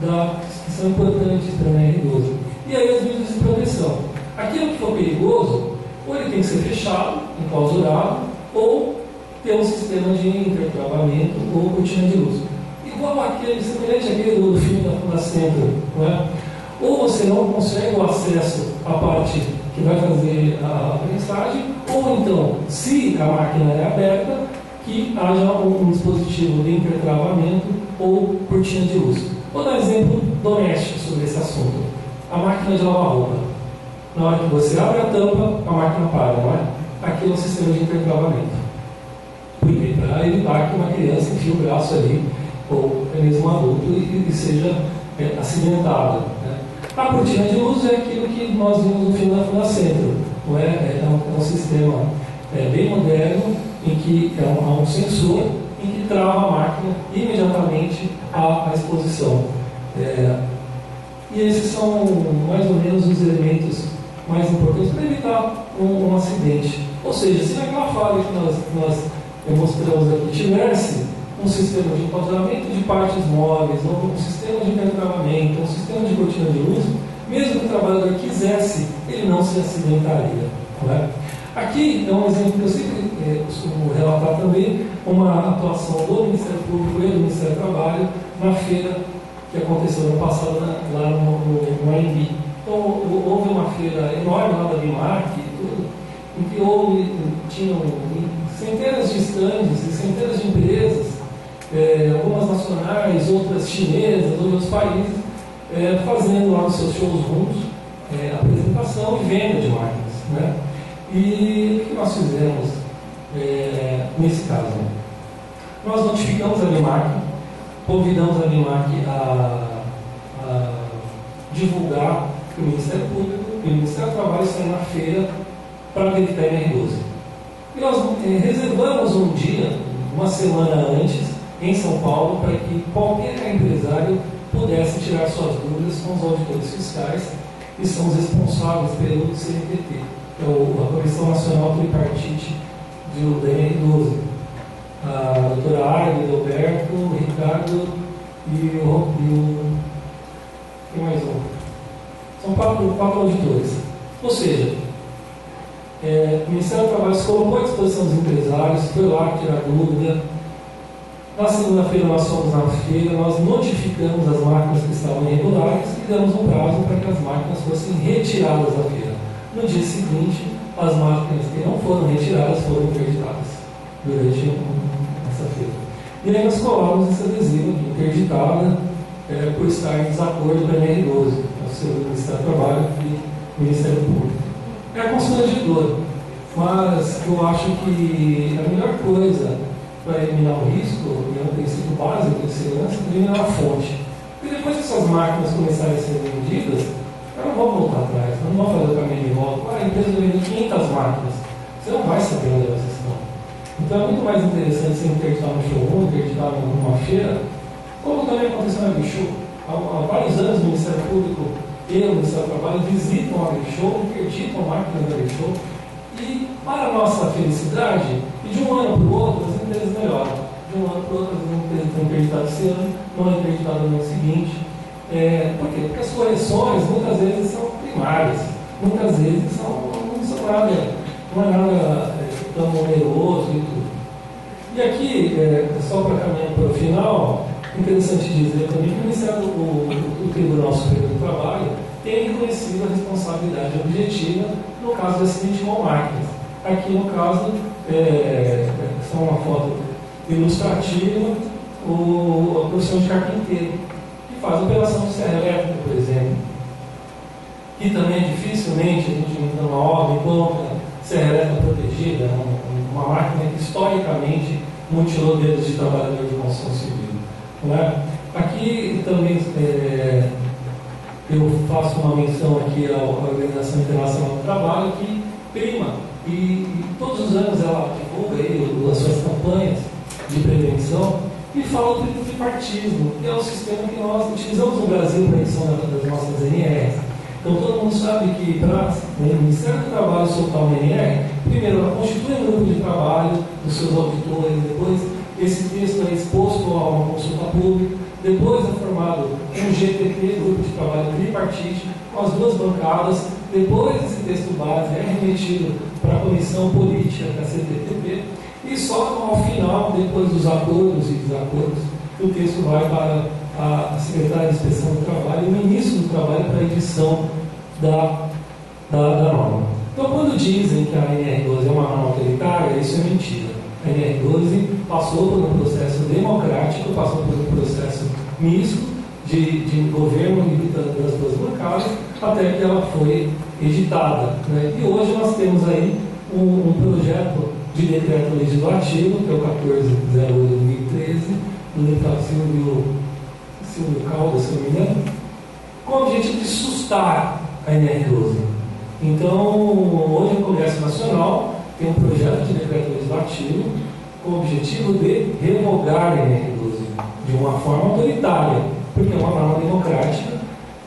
da, que são importantes para a NR12. E aí as medidas de proteção. Aquilo que for perigoso, ou ele tem que ser fechado, enclausurado, ou ter um sistema de intertravamento ou cortina de luz. Igual aquele, semelhante àquele do filme da, da Centro, não é? Ou você não consegue o acesso à parte que vai fazer a mensagem, ou então, se a máquina é aberta, que haja um, dispositivo de intertravamento ou cortina de luz. Vou dar um exemplo doméstico sobre esse assunto. A máquina de lavar roupa. Na hora que você abre a tampa, a máquina para, não é? Aquilo é um sistema de quê? Para evitar que uma criança enfie o braço ali, ou mesmo um adulto, e, e seja é. Né? A cortina de luz é aquilo que nós vimos no filme da Fundacentro. Não é? É, é, um, é um sistema é, bem moderno, em que é um, um sensor em que trava a máquina imediatamente à, à exposição. É, e esses são mais ou menos os elementos mais importantes para evitar um, um, acidente. Ou seja, se naquela fábrica que nós, nós mostramos aqui tivesse um sistema de enquadramento de partes móveis, ou um sistema de intercravamento, um sistema de cortina de luz, mesmo que o trabalhador quisesse, ele não se acidentaria. É? Aqui é um exemplo que eu sempre é, costumo relatar também, uma atuação do Ministério Público e do Ministério do Trabalho na feira que aconteceu no passado lá no, no, no AMB. Então, houve uma feira enorme lá da Bimark, em que houve, tinham centenas de estandes e centenas de empresas, é, algumas nacionais, outras chinesas, outros países, é, fazendo lá nos seus showrooms é, apresentação e venda de máquinas. Né? E o que nós fizemos é, nesse caso? Nós notificamos a Bimark, convidamos a Bimark a, a divulgar que o Ministério Público e o Ministério do Trabalho saem na feira para verificar a NR12. E nós eh, reservamos um dia, uma semana antes, em São Paulo, para que qualquer empresário pudesse tirar suas dúvidas com os auditores fiscais, que são os responsáveis pelo CNPT, a Comissão Nacional Tripartite do NR12. A doutora Águida, Alberto, o Ricardo e o, e o. Mais um? São quatro, quatro auditores. Ou seja, é, o Ministério do Trabalho se colocou à disposição dos empresários, foi lá tirar dúvida. Na segunda-feira nós fomos na feira, nós notificamos as máquinas que estavam irregulares e damos um prazo para que as máquinas fossem retiradas da feira. No dia seguinte, as máquinas que não foram retiradas foram interditadas durante essa feira. E aí nós colocamos esse adesivo interditada é, por estar em desacordo com a NR12 seu Ministério do Trabalho e Ministério Público. É constrangedor. mas eu acho que a melhor coisa para eliminar o risco, e é um princípio básico de segurança, é eliminar a fonte. Porque depois que essas máquinas começarem a ser vendidas, elas não vão voltar atrás, não vão fazer o caminho de volta. Ah, a empresa vendeu 500 máquinas, você não vai saber onde elas estão. Então é muito mais interessante você interditar no showroom, interditar numa feira, como também aconteceu na Bichu. Há, há vários anos o Ministério Público e o Ministério do Trabalho visitam a Bichu, interditam máquinas da Bichu, e para a nossa felicidade, e de um ano para o outro, as empresas melhoram. De um ano para o outro, as empresas estão interditadas esse ano, não é interditado no ano seguinte. É? Porque as correções muitas vezes são primárias, muitas vezes são, não são nada, não é nada é, tão oneroso e tudo. E aqui, é, só para caminhar para o final, interessante dizer também que o Ministério do Tribunal Superior do Trabalho tem reconhecido a responsabilidade objetiva no caso de acidente com máquinas. Aqui, no caso, é, só uma foto ilustrativa, o, a profissão de carpinteiro, faz operação de serra elétrica, por exemplo. E também dificilmente a gente, numa obra, encontra serra elétrica protegida, uma máquina que historicamente mutilou dedos de trabalhador de construção civil. Não é? Aqui também é, eu faço uma menção aqui à Organização Internacional do Trabalho que prima e, e todos os anos ela divulga aí as suas campanhas de prevenção e fala do tripartismo, que é o sistema que nós utilizamos no Brasil para a edição das nossas NRs. Então todo mundo sabe que para o Ministério do Trabalho soltar uma NR, primeiro ela constitui um grupo de trabalho dos seus auditores, depois esse texto é exposto a uma consulta pública, depois é formado um GTP, Grupo de Trabalho Tripartite, com as duas bancadas, depois esse texto base é remetido para a Comissão Política da CTTP, e só ao final, depois dos acordos e desacordos, o texto vai para a Secretaria de Inspeção do Trabalho e o Ministro do Trabalho para a edição da, da, da norma. Então, quando dizem que a NR12 é uma norma autoritária, isso é mentira. A NR12 passou por um processo democrático, passou por um processo misto de, de governo das duas bancadas, até que ela foi editada. Né? E hoje nós temos aí um, um projeto de decreto legislativo, que é o 1408-2013, do deputado Silvio, Silvio Caldas, se não me engano, com o objetivo de sustar a NR12. Então, hoje o Congresso Nacional tem um projeto de decreto legislativo com o objetivo de revogar a NR12 de uma forma autoritária, porque é uma norma democrática,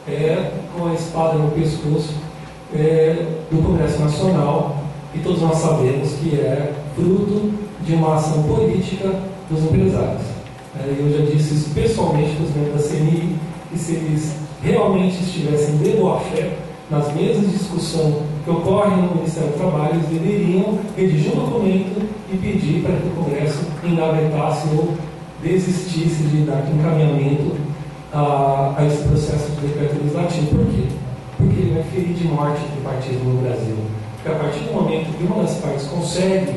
é, com a espada no pescoço é, do Congresso Nacional, e todos nós sabemos que é fruto de uma ação política dos empresários. É, eu já disse isso pessoalmente para os membros da CNI, que se eles realmente estivessem de boa fé nas mesas de discussão que ocorrem no Ministério do Trabalho, eles deveriam redigir um documento e pedir para que o Congresso engavetasse ou desistisse de dar encaminhamento a, a esse processo de decreto legislativo. Por quê? Porque ele vai ferir de morte o partido no Brasil. Porque a partir do momento que uma das partes consegue,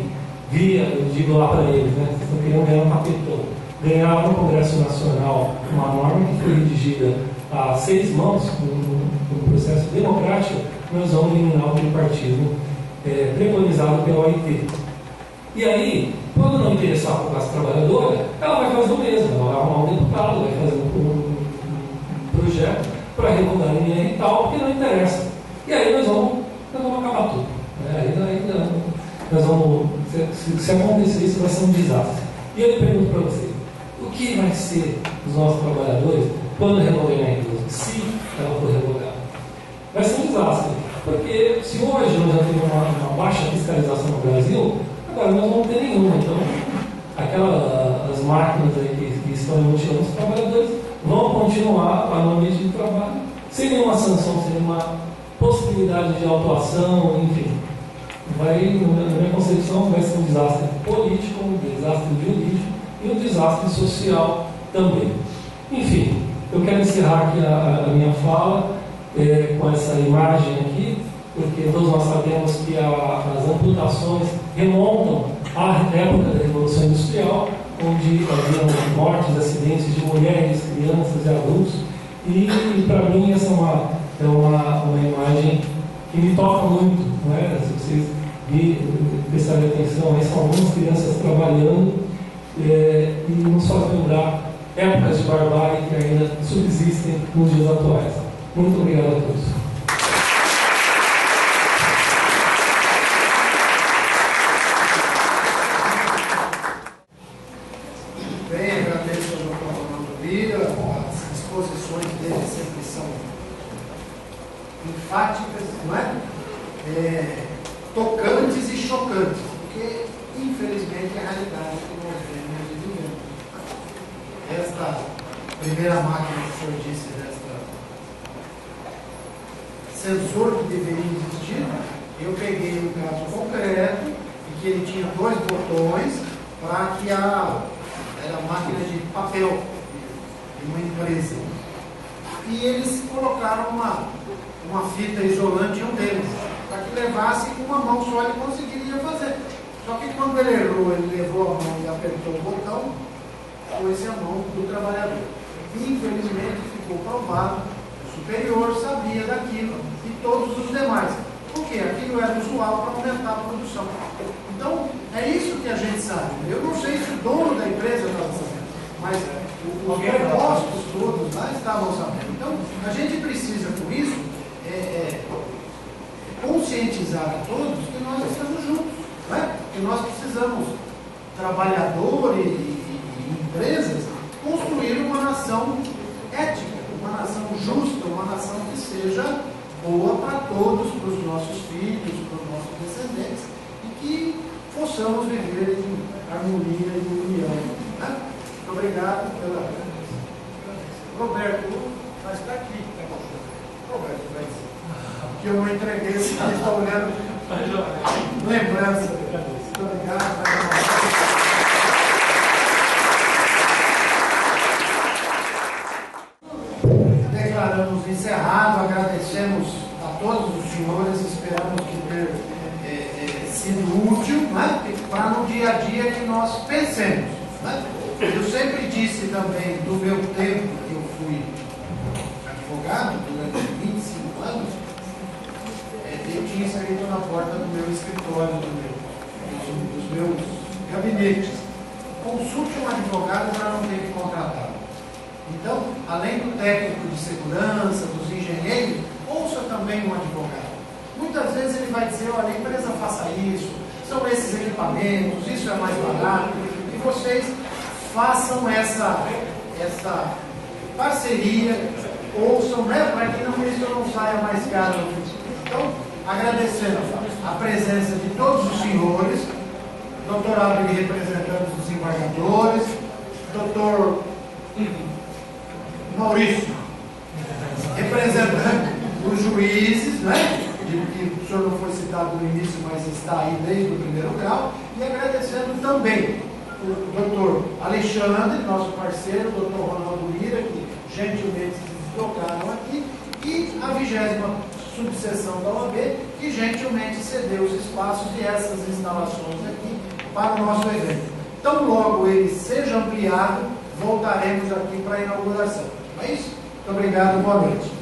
via, eu digo lá para eles, né, vocês querendo ganhar um tapetão, ganhar no Congresso Nacional uma norma que foi redigida a seis mãos, num, processo democrático, nós vamos eliminar o tripartismo é, preconizado pela OIT. E aí, quando não interessar para a classe trabalhadora, ela vai fazer o mesmo, ela vai arrumar um deputado, vai fazer um, um, um projeto para revogar a NR e tal, porque não interessa. E aí nós vamos, nós vamos acabar tudo. Né? Aí, aí, nós vamos, se, se acontecer isso, vai ser um desastre. E eu pergunto para você, o que vai ser dos nossos trabalhadores quando revogar a NR12? Se ela for revogada? Vai ser um desastre. Porque se hoje nós já temos uma, uma baixa fiscalização no Brasil, Agora nós não temos nenhuma, então aquelas máquinas aí que, que estão mutilando os trabalhadores vão continuar no ambiente de trabalho sem nenhuma sanção, sem nenhuma possibilidade de autuação, enfim. Vai, na minha concepção, vai ser um desastre político, um desastre jurídico e um desastre social também. Enfim, eu quero encerrar aqui a, a minha fala é, com essa imagem aqui porque todos nós sabemos que a, as amputações remontam à época da Revolução Industrial, onde haviam mortes, acidentes de mulheres, crianças e adultos. E, e para mim essa é uma, é uma, uma imagem que me toca muito. Não é? Se vocês vi, prestar atenção a isso, algumas crianças trabalhando é, e não só lembrar épocas de barbárie que ainda subsistem nos dias atuais. Muito obrigado a todos. superior sabia daquilo e todos os demais. Por quê? aquilo era usual para aumentar a produção. Então, é isso que a gente sabe. Eu não sei se o dono da empresa estava sabendo, mas os propostos todos lá estavam sabendo. Então, a gente precisa, com isso, é, é, conscientizar a todos que nós estamos juntos, né? que nós precisamos, trabalhadores e, e, e empresas, construir uma nação ética nação justa, uma nação que seja boa para todos, para os nossos filhos, para os nossos descendentes, e que possamos viver em harmonia e união. Né? Muito obrigado pela. Roberto, mas está aqui. Tá Roberto, mas... Que eu não entreguei, você está olhando. Lembrança. Muito obrigado. encerrado, agradecemos a todos os senhores, esperamos que tenha é, é, sido útil né, para no dia a dia que nós pensemos. Né? Eu sempre disse também, do meu tempo que eu fui advogado, durante 25 anos, é, eu tinha saído na porta do meu escritório, do meu, dos, dos meus gabinetes. Consulte um advogado para não ter que contratar. Então, além do técnico de segurança, dos engenheiros, ouça também um advogado. Muitas vezes ele vai dizer, olha, a empresa faça isso, são esses equipamentos, isso é mais barato, e vocês façam essa, essa parceria, ouçam, né, para que não, isso não saia mais caro. Então, agradecendo a presença de todos os senhores, doutor Abel representando os embargadores doutor Maurício, representando os juízes, né? que o senhor não foi citado no início, mas está aí desde o primeiro grau, e agradecendo também o doutor Alexandre, nosso parceiro, o doutor Ronaldo Lira, que gentilmente se deslocaram aqui, e a vigésima subseção da OAB, que gentilmente cedeu os espaços e essas instalações aqui para o nosso evento. Tão logo ele seja ampliado, voltaremos aqui para a inauguração. É isso? Muito obrigado, boa noite.